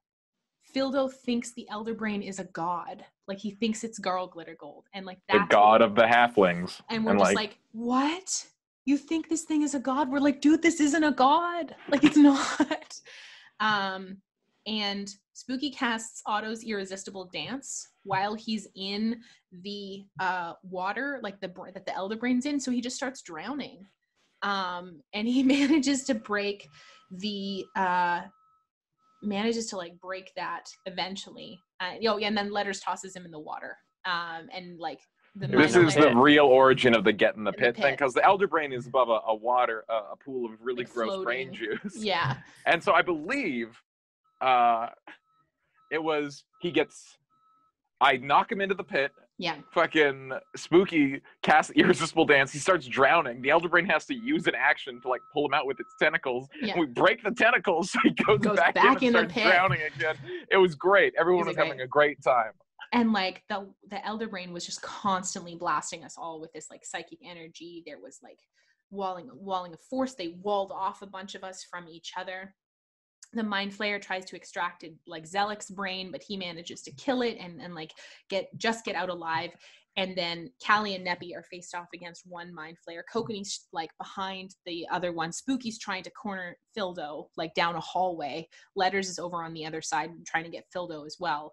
Fildo thinks the Elder Brain is a god, like he thinks it's Garl Glittergold, and like The god of the halflings. and we're and, just like- like, what? You think this thing is a god? We're like, dude, this isn't a god. *laughs* Like it's not. *laughs* um, and Spooky casts Otto's irresistible dance while he's in the uh, water, like the that the Elder Brain's in. So he just starts drowning, um, and he *laughs* manages to break the uh, manages to like break that eventually. Uh, oh, yeah, and then Letters tosses him in the water, um, and like the This is the real origin of the get in the In the pit thing because the elder brain is above a, a water, a, a pool of really Like gross brain juice. yeah. *laughs* And so I believe uh, it was he gets. I knock him into the pit. Yeah. Fucking spooky cast *laughs* irresistible dance. He starts drowning. The elder brain has to use an action to like pull him out with its tentacles. Yeah. We break the tentacles, *laughs* so he goes, Goes back, back in in and the starts pit. drowning again. It was great. Everyone was was having great. a great time. and like the the elder brain was just constantly blasting us all with this like psychic energy there was like walling walling of force they walled off a bunch of us from each other the mind flayer tries to extract it like zelix's brain but he manages to kill it and and like get just get out alive and then Callie and Neppy are faced off against one mind flayer. Kokanee's like behind the other one. Spooky's trying to corner Fildo like down a hallway. Letters is over on the other side trying to get Fildo as well.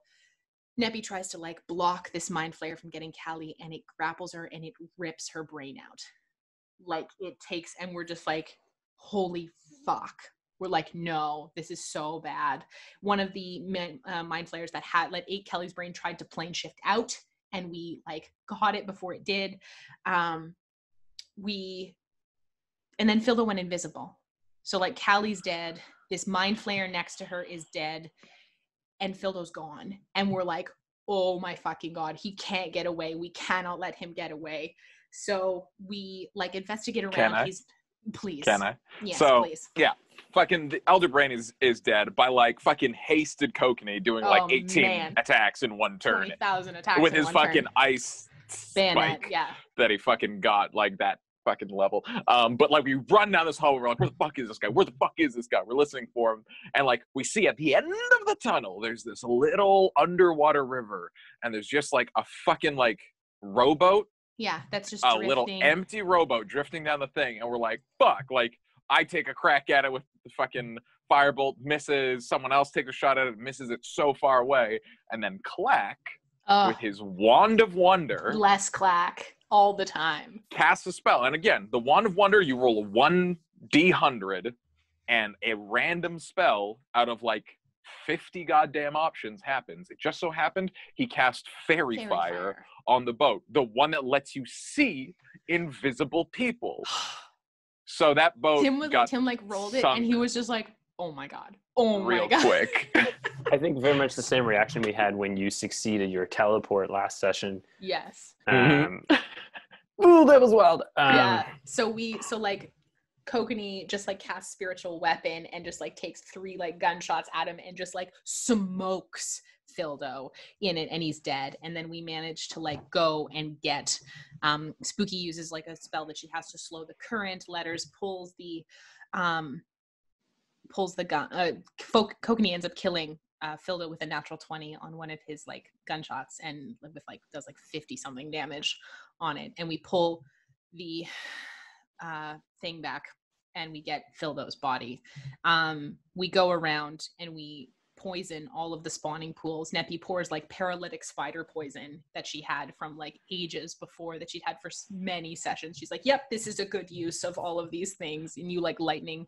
Neppy tries to like block this mind flayer from getting Callie and it grapples her and it rips her brain out. Like it takes, and we're just like, holy fuck. We're like, no, this is so bad. One of the uh, mind flayers that had let ate Callie's brain tried to plane shift out, and we like got it before it did. Um, we, and then Fildo went invisible. So like Callie's dead. This mind flayer next to her is dead and Fildo's gone. And we're like, oh my fucking God, he can't get away. We cannot let him get away. So we like investigate around. Can I? He's please. Can I? Yes, So, please. fucking the elder brain is is dead by like fucking hasted Kokanee doing like Oh, 18 man. attacks in one turn Twenty thousand attacks with his fucking turn. ice bayonet. spike Yeah. that he fucking got like that fucking level. Um, but like we run down this hallway, we're like, where the fuck is this guy? Where the fuck is this guy? We're listening for him, and like we see at the end of the tunnel, there's this little underwater river, and there's just like a fucking like rowboat Yeah. That's just a drifting. little empty rowboat drifting down the thing, and we're like, fuck, like I take a crack at it with the fucking firebolt, misses, someone else takes a shot at it, misses it so far away, and then Clack, with his wand of wonder, less clack all the time. Cast a spell. And again, the wand of wonder, you roll a one D hundred, and a random spell out of like 50 goddamn options happens. It just so happened he cast fairy, Fairy fire on the boat, the one that lets you see invisible people. *sighs* So that boat Tim was got Tim like rolled it and he was just like, oh my god. Oh real my god. Real quick. *laughs* I think very much the same reaction we had when you succeeded your teleport last session. yes. Um, *laughs* Ooh, that was wild. Um, yeah. So we so like Kokanee just like casts spiritual weapon and just like takes three like gunshots at him and just like smokes Fildo in it and he's dead. And then we manage to like go and get um Spooky uses like a spell that she has to slow the current, letters pulls the um pulls the gun uh ends up killing uh Fildo with a natural 20 on one of his like gunshots and with like does like 50 something damage on it. And we pull the uh thing back and we get Fildo's body. Um, we go around and we poison all of the spawning pools. Neppy pours like paralytic spider poison that she had from like ages before that she'd had for many sessions. She's like, "Yep, this is a good use of all of these things," and you like lightning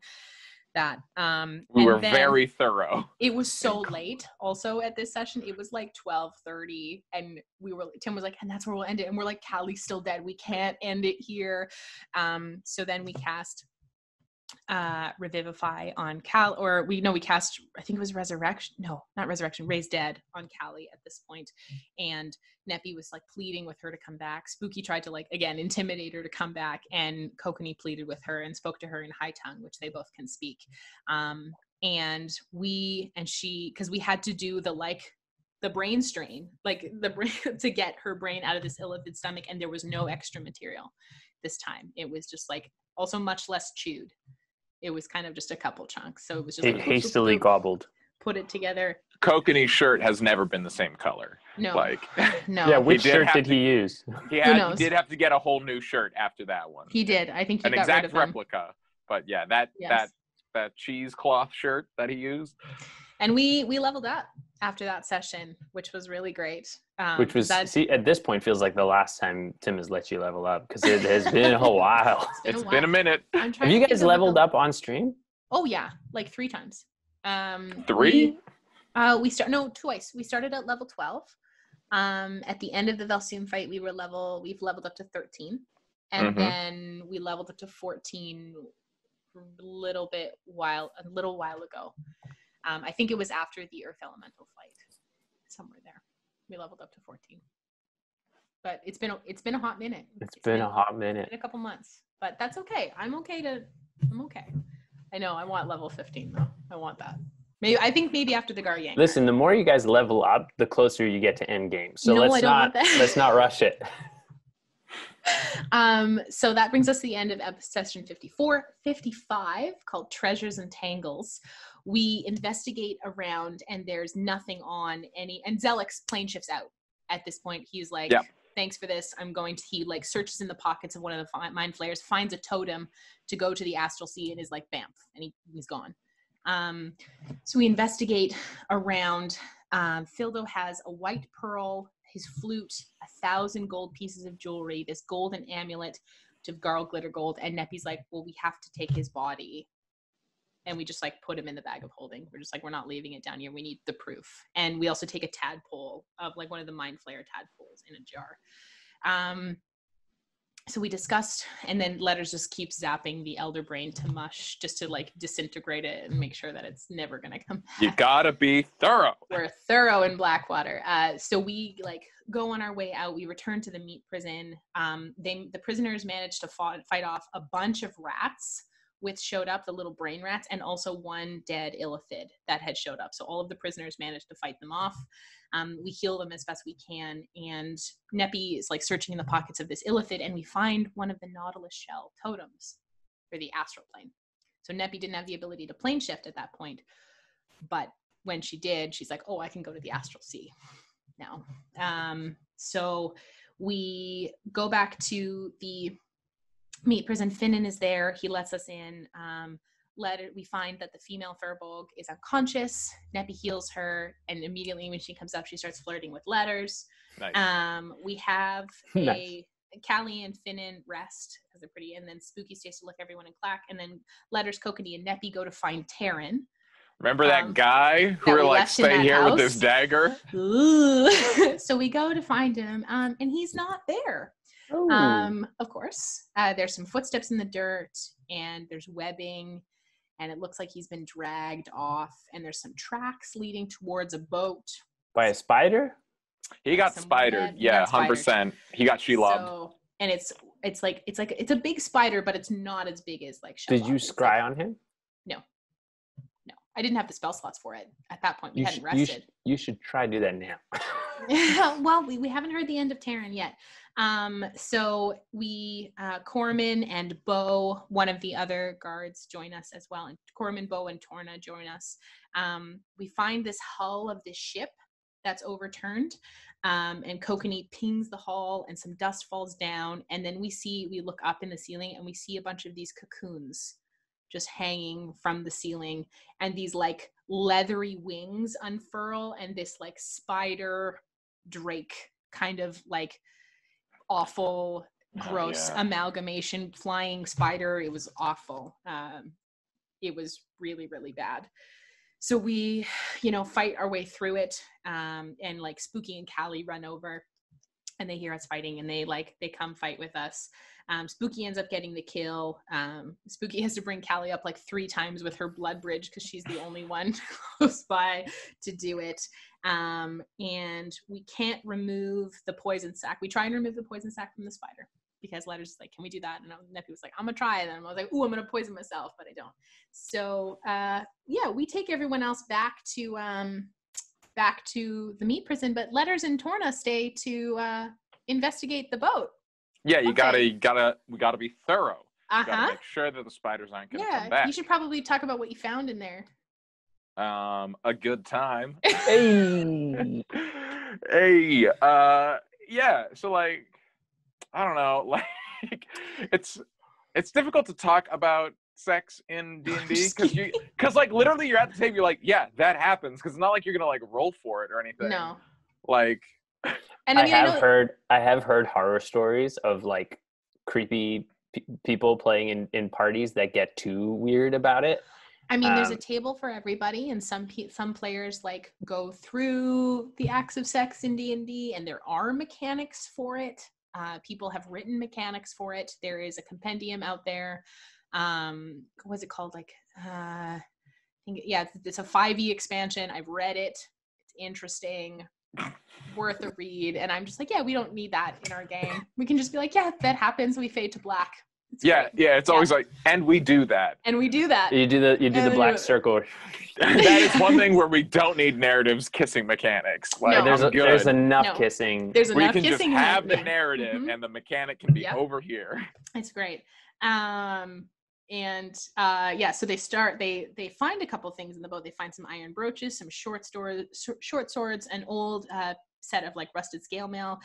that. Um, We were very thorough. it was so *laughs* late also at this session it was like 12:30 and we were Tim was like and that's where we'll end it and we're like Callie's still dead we can't end it here um so then we cast uh revivify on cal or we know we cast i think it was resurrection no not resurrection Raised dead on callie at this point. And neppy was like pleading with her to come back. Spooky tried to like again intimidate her to come back and kokanee pleaded with her and spoke to her in high tongue which they both can speak. Um and we and she because we had to do the like the brain strain like the brain *laughs* to get her brain out of this illithid stomach and there was no extra material this time. It was just like also much less chewed it was kind of just a couple chunks so it was just It like, hastily gobbled. put it together Kokanee's shirt has never been the same color. no Like *laughs* no Yeah, which did shirt did to- he use? *laughs* he had, he knows? did have to get a whole new shirt after that one. he did i think he An got rid exact of them replica. But yeah, that Yes. that that cheesecloth shirt that he used. And we we leveled up after that session which was really great um, Which was that, see at this point feels like the last time Tim has let you level up because it has *laughs* been a while. It's been a while. minute. I'm trying Have you guys think of what leveled up on stream? Oh yeah, like three times. Um, Three? We, uh, we start no twice. We started at level twelve. Um, at the end of the Velsium fight, we were level. We've leveled up to thirteen, and Mhm. then we leveled up to fourteen. A little bit while a little while ago. Um, I think it was after the Earth Elemental fight, somewhere there. We leveled up to fourteen. But it's been a, it's been a hot minute. It's been a hot minute. been a couple months, but that's okay. I'm okay to. I'm okay. I know. I want level 15 though. I want that. Maybe I think maybe after the Garyank. Listen, the more you guys level up, the closer you get to end game. So No, let's not let's not rush it. *laughs* Um, so that brings us to the end of session 54, 55, called Treasures and Tangles. We investigate around, and there's nothing on any. And Zelix plane shifts out at this point. He's like, Yep. "Thanks for this. I'm going to." He like searches in the pockets of one of the mind flayers, finds a totem to go to the astral sea, and is like, "Bamf," and he, he's gone. Um, so we investigate around. Um, Fildo has a white pearl, his flute, a thousand gold pieces of jewelry, this golden amulet to Garl Glittergold, and Neppy's like, "Well, we have to take his body." And we just like put him in the bag of holding. We're just like, we're not leaving it down here. We need the proof. And we also take a tadpole of like one of the mind flayer tadpoles in a jar. Um, so we discussed, and then Letters just keep zapping the elder brain to mush just to like disintegrate it and make sure that it's never gonna come back You gotta be thorough. we're thorough in Blackwater. Uh, so we like go on our way out. We return to the meat prison. Um, they the prisoners managed to fought, fight off a bunch of rats, which showed up the little brain rats, and also one dead illithid that had showed up. So all of the prisoners managed to fight them off. Um, we heal them as best we can, and Neppy is like searching in the pockets of this illithid, and we find one of the Nautilus shell totems for the astral plane. So Neppy didn't have the ability to plane shift at that point, but when she did, she's like, "Oh, I can go to the astral sea now." Um, so we go back to the meat prison. Finnan is there. He lets us in. Um, let it, we find that the female Furbolg is unconscious. Neppy heals her, and immediately when she comes up, she starts flirting with letters. Nice. Um, we have *laughs* Nice. Callie and Finnan rest because they're pretty, and then Spooky stays to look everyone in clack, and then Letters, Kokanee, and Neppy go to find Taryn. Remember that um, guy who that were like, left in "Stay that here with this dagger"? Ooh. *laughs* so we go to find him, um, and he's not there. Ooh. Um, of course, uh, there's some footsteps in the dirt, and there's webbing, and it looks like he's been dragged off. And there's some tracks leading towards a boat. By a spider? He got Some spidered. web- Yeah, hundred percent. He got she loved. So, and it's it's like it's like it's a big spider, but it's not as big as like. Did you scry like- on him? No, no, I didn't have the spell slots for it at that point. We You hadn't should, you, rested. should, you should try to do that now. *laughs* *laughs* well, we, we haven't heard the end of Taryn yet. Um, so we, uh, Corman and Bo, one of the other guards, join us as well. And Corman, Bo, and Torna join us. Um, we find this hull of this ship that's overturned. Um, and Kokanee pings the hull, and some dust falls down. And then we see, we look up in the ceiling, and we see a bunch of these cocoons just hanging from the ceiling and these like leathery wings unfurl and this like spider drake kind of like awful Oh, gross yeah. amalgamation flying spider it was awful um it was really really bad so we you know fight our way through it um and like spooky and callie run over and they hear us fighting and they like they come fight with us um, Spooky ends up getting the kill. Um, Spooky *laughs* has to bring Callie up like three times with her blood bridge because she's the only one *laughs* close by to do it. Um, and we can't remove the poison sac. We try and remove the poison sac from the spider because Letter's is like, "Can we do that?" And Neppy was like, "I'm gonna try." it." And I was like, "Ooh, I'm gonna poison myself," but I don't. So uh, yeah, we take everyone else back to um, back to the meat prison, but Letters and Torna stay to uh, investigate the boat. Yeah, you Okay. gotta, you gotta, we gotta be thorough. Uh huh. make sure that the spiders aren't gonna Yeah, come back. you should probably talk about what you found in there. Um, a good time. *laughs* hey. hey, uh, yeah. So like, I don't know. *laughs* Like, it's it's difficult to talk about sex in *laughs* D and D because you because like literally you're at the table. You're like, yeah, that happens. Because it's not like you're gonna like roll for it or anything. No, Like, and I I mean, I, have know, heard I have heard horror stories of like creepy pe- people playing in, in parties that get too weird about it. I mean, there's a um, table for everybody, and some pe- some players like go through the acts of sex in D and D, and there are mechanics for it. Uh, people have written mechanics for it. There is a compendium out there. Um, what's it called? Like, uh, I think, yeah, it's, it's a 5e expansion. I've read it. It's interesting, worth a read. And I'm just like, yeah, we don't need that in our game. We can just be like, yeah, that happens. We fade to black. It's yeah, great. yeah. It's Yeah. always like, and we do that. and we do that. You do the you do Yeah, the black do- circle. *laughs* that is one thing where we don't need narratives kissing mechanics. Like, No. There's I'm a, there's enough No. kissing. There's we enough can just kissing in have it. the narrative Mhm. and the mechanic can be Yep. over here. It's great. Um, and uh, yeah, so they start. They they find a couple things in the boat. They find some iron brooches, some short store, short swords, an old uh, set of like rusted scale mail,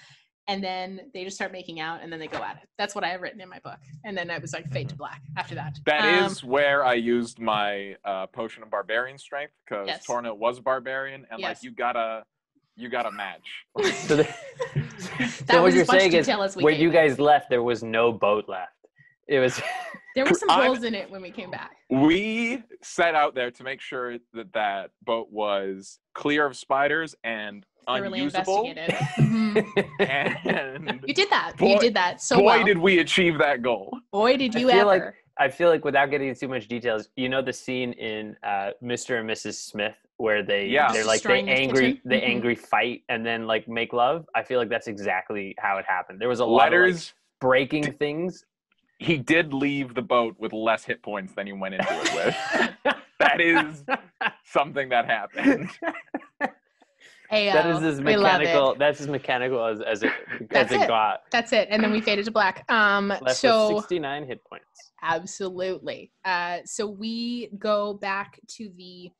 and then they just start making out, and then they go at it. That's what I have written in my book. And then I was like fade to black after that. That Um, is where I used my uh, potion of barbarian strength because Yes. Torna was a barbarian, and Yes. like you gotta, you gotta match. *laughs* So, the, that so what was you're as much saying is detail as we when you it. guys left, there was no boat left. It was *laughs* there were some I'm- holes in it when we came back. we set out there to make sure that that boat was clear of spiders and Thoroughly unusable. investigated. *laughs* Mhm. And You did that. Boy- you did that so boy, well. did we achieve that goal! boy, did you feel ever. like- I feel like without getting into too much details, you know the scene in uh, Mr. and Mrs. Smith where they Yeah. they're like they Destroying the angry kitchen? they Mhm. angry fight and then like make love. I feel like that's exactly how it happened. There was a lot of like, Letters. breaking things. He did leave the boat with less hit points than he went into it with. *laughs* *laughs* that is something that happened. Ayo, that is as we love it. mechanical. That's as mechanical as as it as it, it. got. That's it. And then we faded to black. Um, Left so with 69 hit points. absolutely. Uh, so we go back to the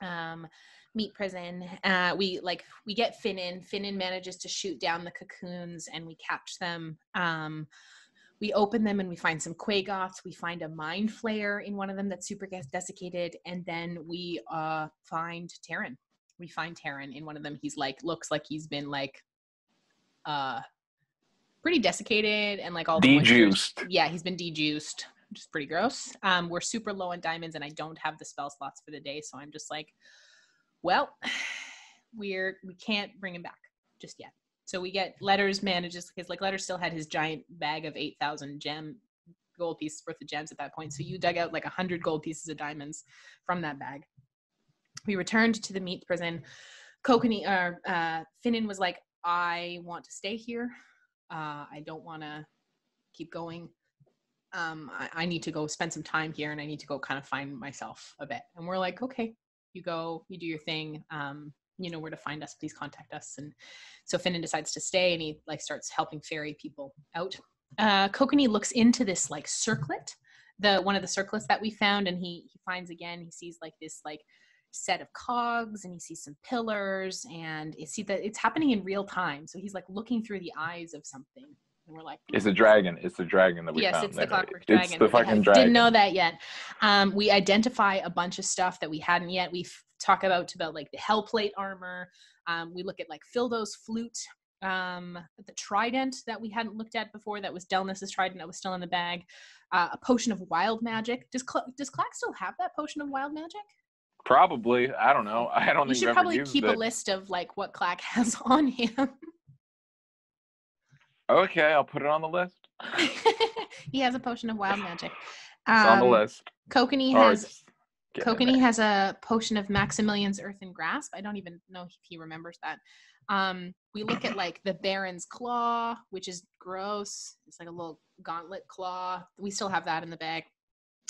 um, meat prison. Uh, we like we get Finnan. Finnan manages to shoot down the cocoons, and we catch them. Um, we open them and we find some Quaggoths. We find a mind flayer in one of them that's super desiccated, and then we uh, find Terran. We find Terran in one of them. He's like looks like he's been like uh pretty desiccated and like all Dejuiced. yeah, he's been dejuiced, which is pretty gross. Um, we're super low on diamonds, and I don't have the spell slots for the day, so I'm just like, well, *sighs* we're we can't bring him back just yet. So we get letters manages because like letters still had his giant bag of eight thousand gem gold pieces worth of gems at that point. So you dug out like a hundred gold pieces of diamonds from that bag. We returned to the meat prison. Kokanee or uh, Finnan was like, I want to stay here. Uh, I don't want to keep going. um, I, I need to go spend some time here and I need to go kind of find myself a bit. And we're like, okay, you go, you do your thing. Um, you know where to find us. Please contact us. And so Finnan decides to stay and he like starts helping ferry people out. Uh, looks into this like circlet, the one of the circlets that we found, and he he finds again. He sees like this like set of cogs and he sees some pillars and you see that it's happening in real time. So he's like looking through the eyes of something and we're like It's the dragon. It's the dragon that we yes found. it's the clockwork dragon It's the fucking dragon. didn't know that yet. Um, we identify a bunch of stuff that we hadn't yet. We f- talk about about like the hell plate armor. Um, we look at like fildo's flute um, the trident that we hadn't looked at before that was delnus's trident that was still in the bag. Uh, a potion of wild magic. Does Cl- does clack still have that potion of wild magic Probably. I don't know. I don't you think should probably keep it. a list of like what clack has *laughs* on him Okay, I'll put it on the list. *laughs* he has a potion of wild magic It's on the Um, list. Kokanee has Kokanee has a potion of Maximilian's Earthen Grasp. I don't even know if he remembers that. Um, we look at like the Baron's Claw, which is gross. It's like a little gauntlet claw. We still have that in the bag.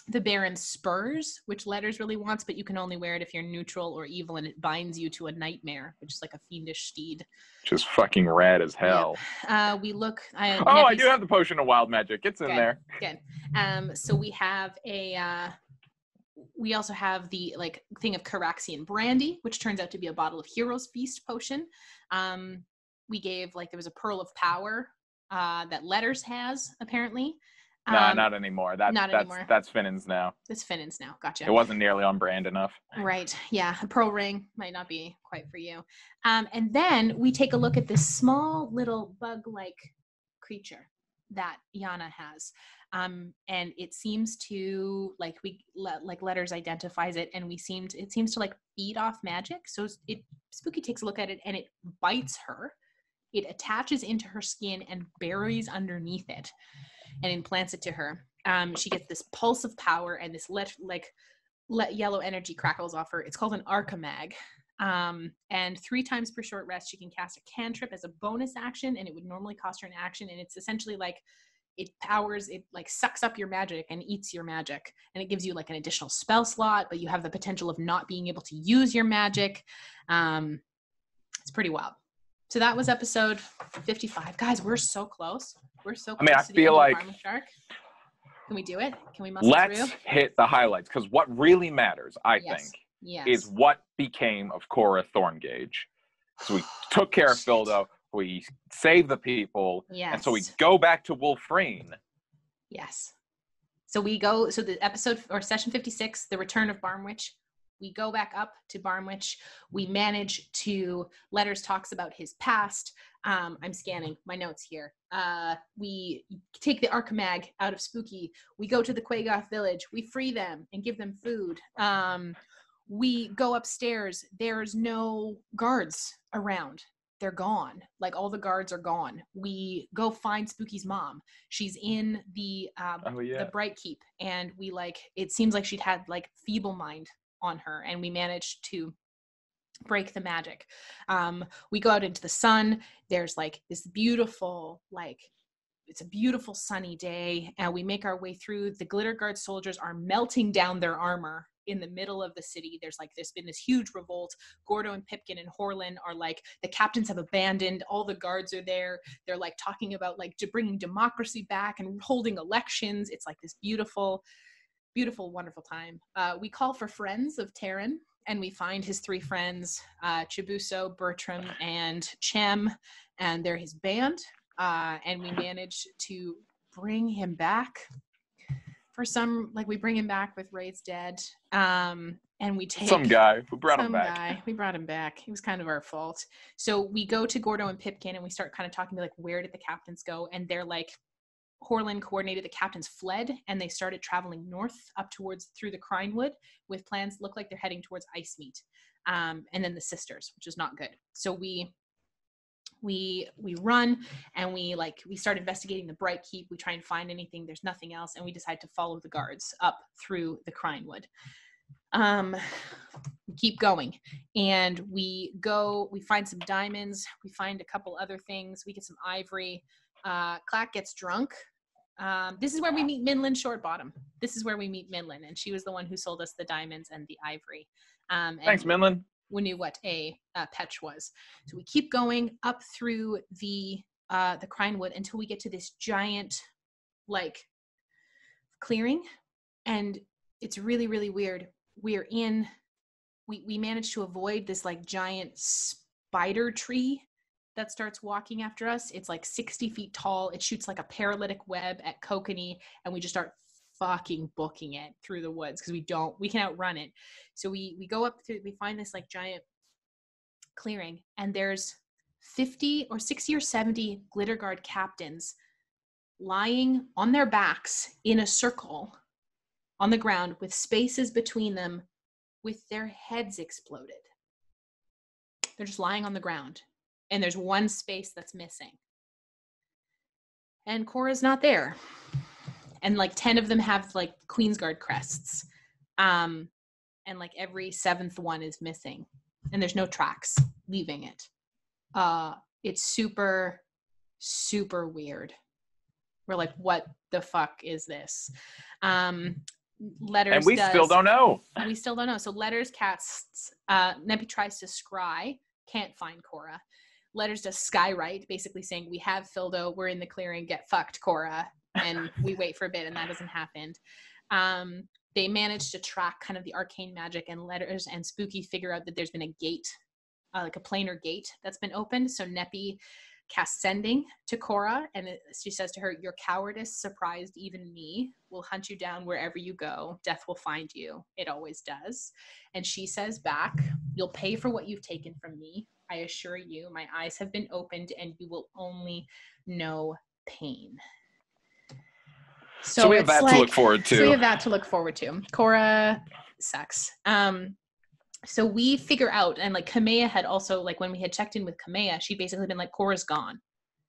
The Baron's Spurs, which Letters really wants, but you can only wear it if you're neutral or evil, and it binds you to a nightmare, which is like a fiendish steed. Just fucking rad as hell. Uh, we look. I, Oh, I do have the potion of wild magic. It's in Okay. there. Good. Um, so we have a. Uh, we also have the like thing of Caraxian brandy, which turns out to be a bottle of Hero's Feast potion. Um, we gave like there was a pearl of power uh, that Letters has apparently. Nah, Um, not anymore. That's not that's anymore. that's Finnan's now. This Finnan's now. Gotcha. It wasn't nearly on brand enough. Right. Yeah. A pearl ring might not be quite for you. Um, and then we take a look at this small little bug like creature that Yana has. Um, and it seems to like we like letters identifies it and we seemed it seems to like feed off magic so it spooky takes a look at it and it bites her it attaches into her skin and buries underneath it and implants it to her um, she gets this pulse of power and this let like let yellow energy crackles off her. It's called an Archimag. Um, and three times per short rest, she can cast a cantrip as a bonus action, and it would normally cost her an action. And it's essentially like it powers, it like sucks up your magic and eats your magic, and it gives you like an additional spell slot, but you have the potential of not being able to use your magic. Um, it's pretty wild. So that was episode 55. Guys, we're so close. We're so I mean, I feel like- Shark. Can we do it? Can we muscle Let's through? hit the highlights because what really matters, I Yes. think, Yes. is what became of Cora Thorngage. So we took care of. Fildo, we saved the people, yes. and so we go back to Wolfreen. Yes. So we go, so the episode or session 56, the return of Barmwich, we go back up to Barmwich. We manage to, Letters talks about his past. Um, I'm scanning my notes here. Uh, we take the Archimag out of Spooky. We go to the Quaggoth village. We free them and give them food. Um, we go upstairs. There's no guards around. They're gone. Like all the guards are gone. We go find Spooky's mom she's in the um, Oh yeah. the bright keep and we like it seems like she'd had like feeble mind on her and we managed to break the magic. Um we go out into the sun there's like this beautiful like it's a beautiful sunny day and we make our way through. The glitter guard soldiers are melting down their armor in the middle of the city. There's like there's been this huge revolt. Gordo and pipkin and horlin are like the captains have abandoned. All the guards are there. They're like talking about like to bringing democracy back and holding elections. It's like this beautiful beautiful wonderful time uh, we call for friends of Terran and we find his three friends uh, chibuso bertram *sighs* and chem and they're his band uh, and we *sighs* manage to bring him back for some like we bring him back with raise dead um, and we take Some guy who brought him back. guy. We brought him back. It was kind of our fault. So we go to Gordo and Pipkin and we start kind of talking to like where did the captains go? And they're like Horlin coordinated the captains fled and they started traveling north up towards through the Crinewood with plans look like they're heading towards Ice Meat. Um, and then the sisters, which is not good. So we we we run and we like we start investigating the bright keep. We try and find anything. There's nothing else and we decide to follow the guards up through the crinewood um keep going and we go we find some diamonds. We find a couple other things. We get some ivory uh clack gets drunk Um, this is where we meet Minlin Shortbottom. This is where we meet Minlin, and she was the one who sold us the diamonds and the ivory. Um, and Thanks, Minlin. we knew what a uh, petch was. So we keep going up through the uh, the Crinewood until we get to this giant, like, clearing, and it's really really weird. We're in. We we managed to avoid this like giant spider tree that starts walking after us. It's like 60 feet tall. It shoots like a paralytic web at Kokanee, and we just start fucking booking it through the woods because we don't we can outrun it. So we we go up through we find this like giant clearing, and there's 50 or 60 or 70 glitter guard captains lying on their backs in a circle on the ground with spaces between them with their heads exploded. They're just lying on the ground and there's one space that's missing. And Cora's not there. And like 10 of them have like Queensguard crests. Um, and like every seventh one is missing. And there's no tracks leaving it. Uh, it's super, super weird. We're like, what the fuck is this? Um, letters And we does- still don't know. we still don't know. So letters casts uh Neppy tries to scry, can't find Cora. Letters does skywrite, basically saying we have Fildo, we're in the clearing, get fucked, Cora. And *laughs* we wait for a bit and that doesn't happen. Um they manage to track kind of the arcane magic and letters and spooky figure out that there's been a gate, uh, like a planar gate that's been opened. So Neppy casts sending to Cora and it, she says to her, Your cowardice surprised even me. Will hunt you down wherever you go. Death will find you. It always does. And she says back, You'll pay for what you've taken from me. I assure you, my eyes have been opened and you will only know pain. So, we have that to look forward to. so we have that to look forward to. Cora sucks. Um, so we figure out, and like Kamea had also like when we had checked in with Kamea, she'd basically been like, Cora's gone.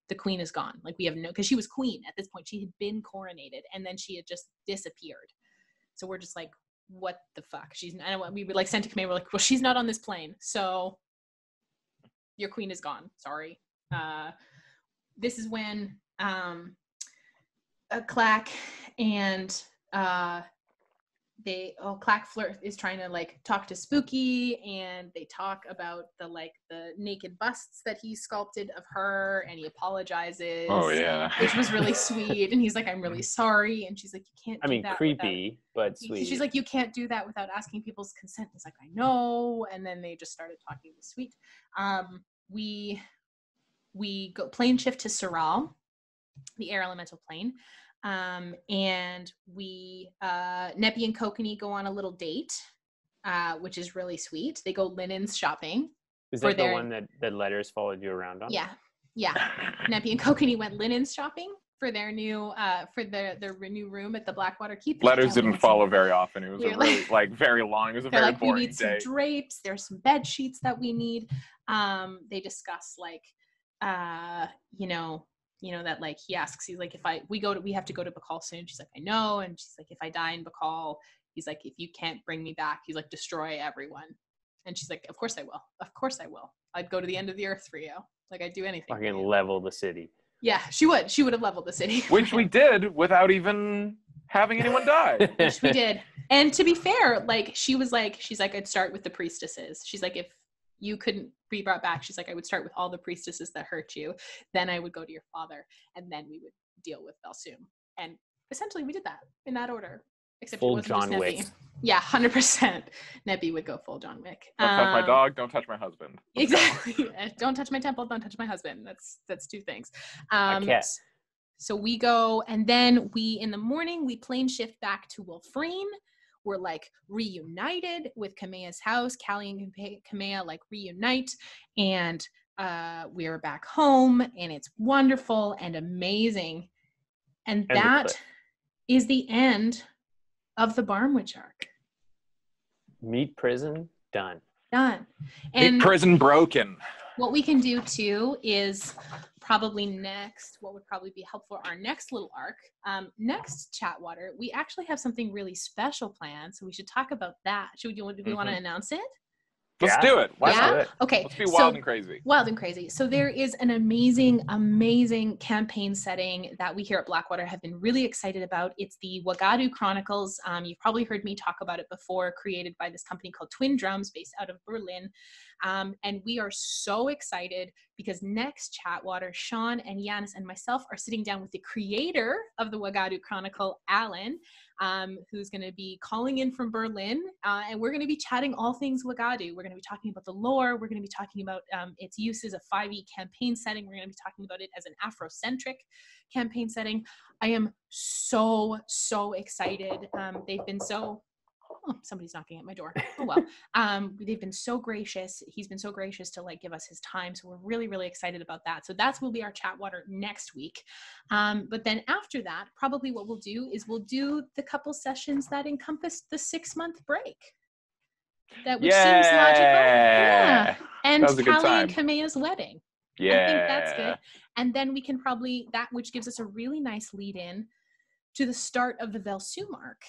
The queen is gone. Like we have no because she was queen at this point. She had been coronated and then she had just disappeared. So we're just like, what the fuck? She's I don't we were like sent to Kamea, we're like, well, she's not on this plane. So your queen is gone. Sorry. Uh this is when um a clack and uh they oh clack flirt is trying to like talk to spooky and they talk about the like the naked busts that he sculpted of her and he apologizes Oh yeah. which was really *laughs* sweet and he's like i'm really sorry and she's like you can't I mean, that without-" creepy, but sweet. She's like, you can't do that without asking people's consent. He's like, I know. And then they just started talking to Sweet. Um, we we go plane shift to Soral, the air elemental plane. Um, and we uh Neppy and Kokanee go on a little date, uh, which is really sweet. They go linens shopping. Is for that the their- one that, that letters followed you around on? Yeah. Yeah. Neppy and Kokanee went linens shopping for their new uh for their their new room at the Blackwater Keep. Letters didn't some- follow very often. It was We're a like- really like very long. It was a They're very like, we boring need some drapes. There's some bed sheets that we need. Um, they discuss like, uh, you know, you know that like he asks, he's like, if I we go to we have to go to Bacall soon. She's like, I know, and she's like, if I die in Bacall, he's like, if you can't bring me back, he's like, destroy everyone. And she's like, of course I will. Of course I will. I'd go to the end of the earth for you. Like I'd do anything. for Fucking level the city. Yeah, she would. She would have leveled the city. *laughs* Which we did without even having anyone die. *laughs* which we did. And to be fair, like she was like, she's like, I'd start with the priestesses. She's like, if you couldn't be brought back, she's like, I would start with all the priestesses that hurt you. Then I would go to your father, and then we would deal with Balsum. And essentially, we did that in that order. Except it Full wasn't John just Wick. Yeah, hundred percent. Neppy would go full John Wick. Don't touch my Um, dog. Don't touch my husband. *laughs* Let's. Exactly. *laughs* Don't touch my temple. Don't touch my husband. That's that's two things. Um, cat. s- So we go, and then we in the morning we plane shift back to Wolfreen. We're like reunited with Kamea's house. Callie and Kame- Kamea like reunite, and uh, we're back home, and it's wonderful and amazing. And And the that clip. is the end of the Barmwich arc. Meat prison done. Done. Big And prison broken. what we can do too is probably next what would probably be helpful our next little arc um, next chatwater we actually have something really special planned so we should talk about that should we do, do we want to announce it Let's Yeah. do it. Why Let's Yeah? do not? it. Okay. Let's be so- wild and crazy. Wild and crazy. So there is an amazing, amazing campaign setting that we here at Blackwater have been really excited about. It's the Wagadu Chronicles. Um, you've probably heard me talk about it before, created by this company called Twin Drums, based out of Berlin. Um, and we are so excited because next Chatwater, Sean and Jannes and myself are sitting down with the creator of the Wagadu Chronicle, Alan, um, who's going to be calling in from Berlin. Uh, and we're going to be chatting all things Wagadu. We're going to be talking about the lore. We're going to be talking about um, its use as a 5e campaign setting. We're going to be talking about it as an Afrocentric campaign setting. I am so, so excited. Um, they've been so. Oh, *laughs* somebody's knocking at my door. Oh well. *laughs* Um, they've been so gracious. He's been so gracious to like give us his time. So we're really, really excited about that. So that's will be our chat water next week. Um, but then after that, probably what we'll do is we'll do the couple sessions that encompass the six month break. That which yeah. seems logical. Yeah. And That was a good Callie and. Kamea's wedding. Yeah. I think that's good. And then we can probably that which gives us a really nice lead in to the start of the Velsumark,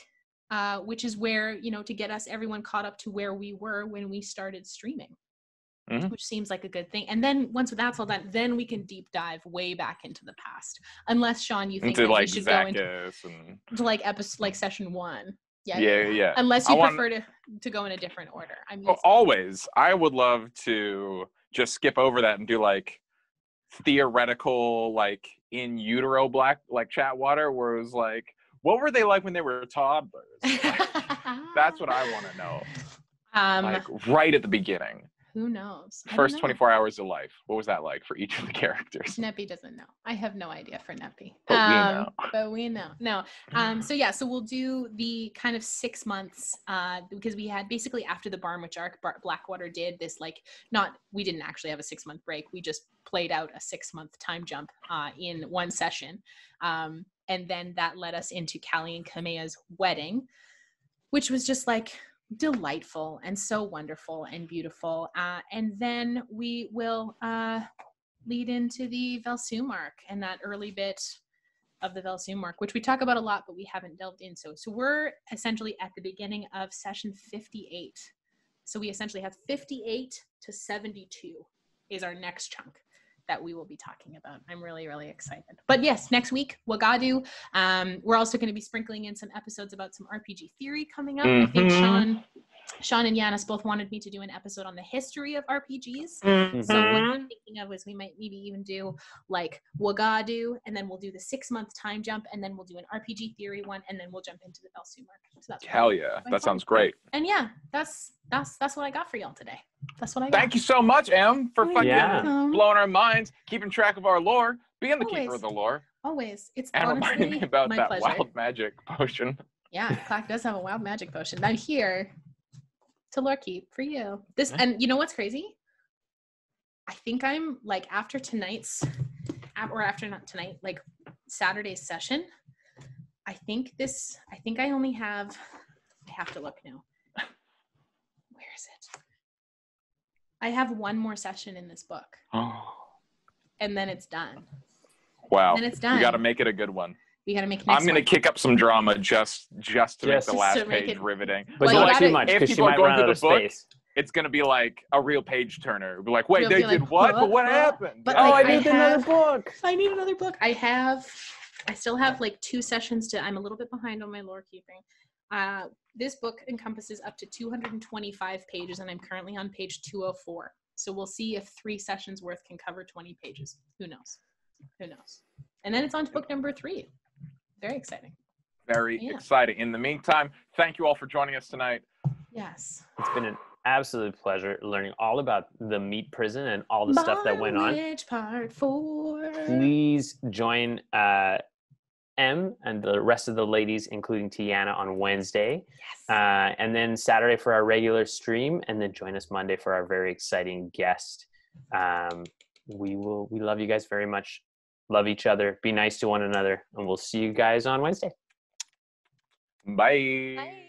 uh, which is where you know to get us everyone caught up to where we were when we started streaming, Mhm. which seems like a good thing. And then once that's all done, then we can deep dive way back into the past. Unless Sean, you think Into like we should go into and to like episode like session one. Yeah, yeah, yeah. yeah. Unless I you want- prefer to to go in a different order. i mean Oh, always. I would love to just skip over that and do like theoretical, like in utero black, like chat water, where it was like, what were they like when they were toddlers? *laughs* That's what I want to know. Um, Like right at the beginning, who knows? First know. 24 hours of life. What was that like for each of the *laughs* characters? Neppy doesn't know. I have no idea for Neppy. But we um, know. But we know. No. Um, so yeah, so we'll do the kind of six months uh, because we had basically after the Barmwich arc, Bar- Blackwater did this like not we didn't actually have a six month break. We just played out a six month time jump uh, in one session, um, and then that led us into Callie and Kamea's wedding, which was just like delightful and so wonderful and beautiful. Uh, and then we will uh, lead into the Velsumark and that early bit of the Velsumark, which we talk about a lot, but we haven't delved into. So we're essentially at the beginning of session 58. So we essentially have 58 to 72 is our next chunk that we will be talking about. I'm really, really excited. But yes, next week, Wagadu. Um, we're also going to be sprinkling in some episodes about some RPG theory coming up. I think Mhm. Sean, Sean and Jannes both wanted me to do an episode on the history of RPGs. So Mm-hmm. what I'm thinking of is we might maybe even do like Wagadu, and then we'll do the six month time jump, and then we'll do an RPG theory one, and then we'll jump into the Velsumark. So that's Hell yeah, that sounds great. And yeah, that's that's that's what I got for y'all today. That's what I got. Thank you so much, Em, for fucking Yeah. Blowing our minds, keeping track of our lore, being the keeper of the lore, Always, it's and honestly reminding me about that pleasure. wild magic potion. Yeah, Clack does have a wild magic potion. I'm here to lore keep for you. This Yeah. and you know what's crazy? I think I'm like after tonight's or after not tonight, like Saturday's session. I think this I think I only have I have to look now. *laughs* Where is it? I have one more session in this book Oh, *gasps* and then it's done. wow. Then it's We got to make it a good one. We got to make next I'm gonna one. kick up some drama just just to Just make the last make page it- riveting. But Well, you not gotta- too much if because she people are might going run through out the of book, space. It's gonna be like a real page turner. Be like, wait, You'll they be like, did what? But what happened? But, oh, like, I I need another have- book. I need another book. I have, I still have like two sessions to. I'm a little bit behind on my lore keeping. Uh, this book encompasses up to 225 pages, and I'm currently on page 204. So we'll see if three sessions worth can cover 20 pages. Who knows? Who knows? And then it's on to book number three. Very exciting. Very Yeah. exciting. In the meantime, thank you all for joining us tonight. Yes. It's been an absolute pleasure learning all about the meat prison and all the stuff that went on. Bondage Part four. Please join uh, Em and the rest of the ladies, including Tiana, on Wednesday. Yes. Uh, and then Saturday for our regular stream, and then join us Monday for our very exciting guest. Um, we will. We love you guys very much. Love each other. Be nice to one another, and we'll see you guys on Wednesday. Bye. Bye.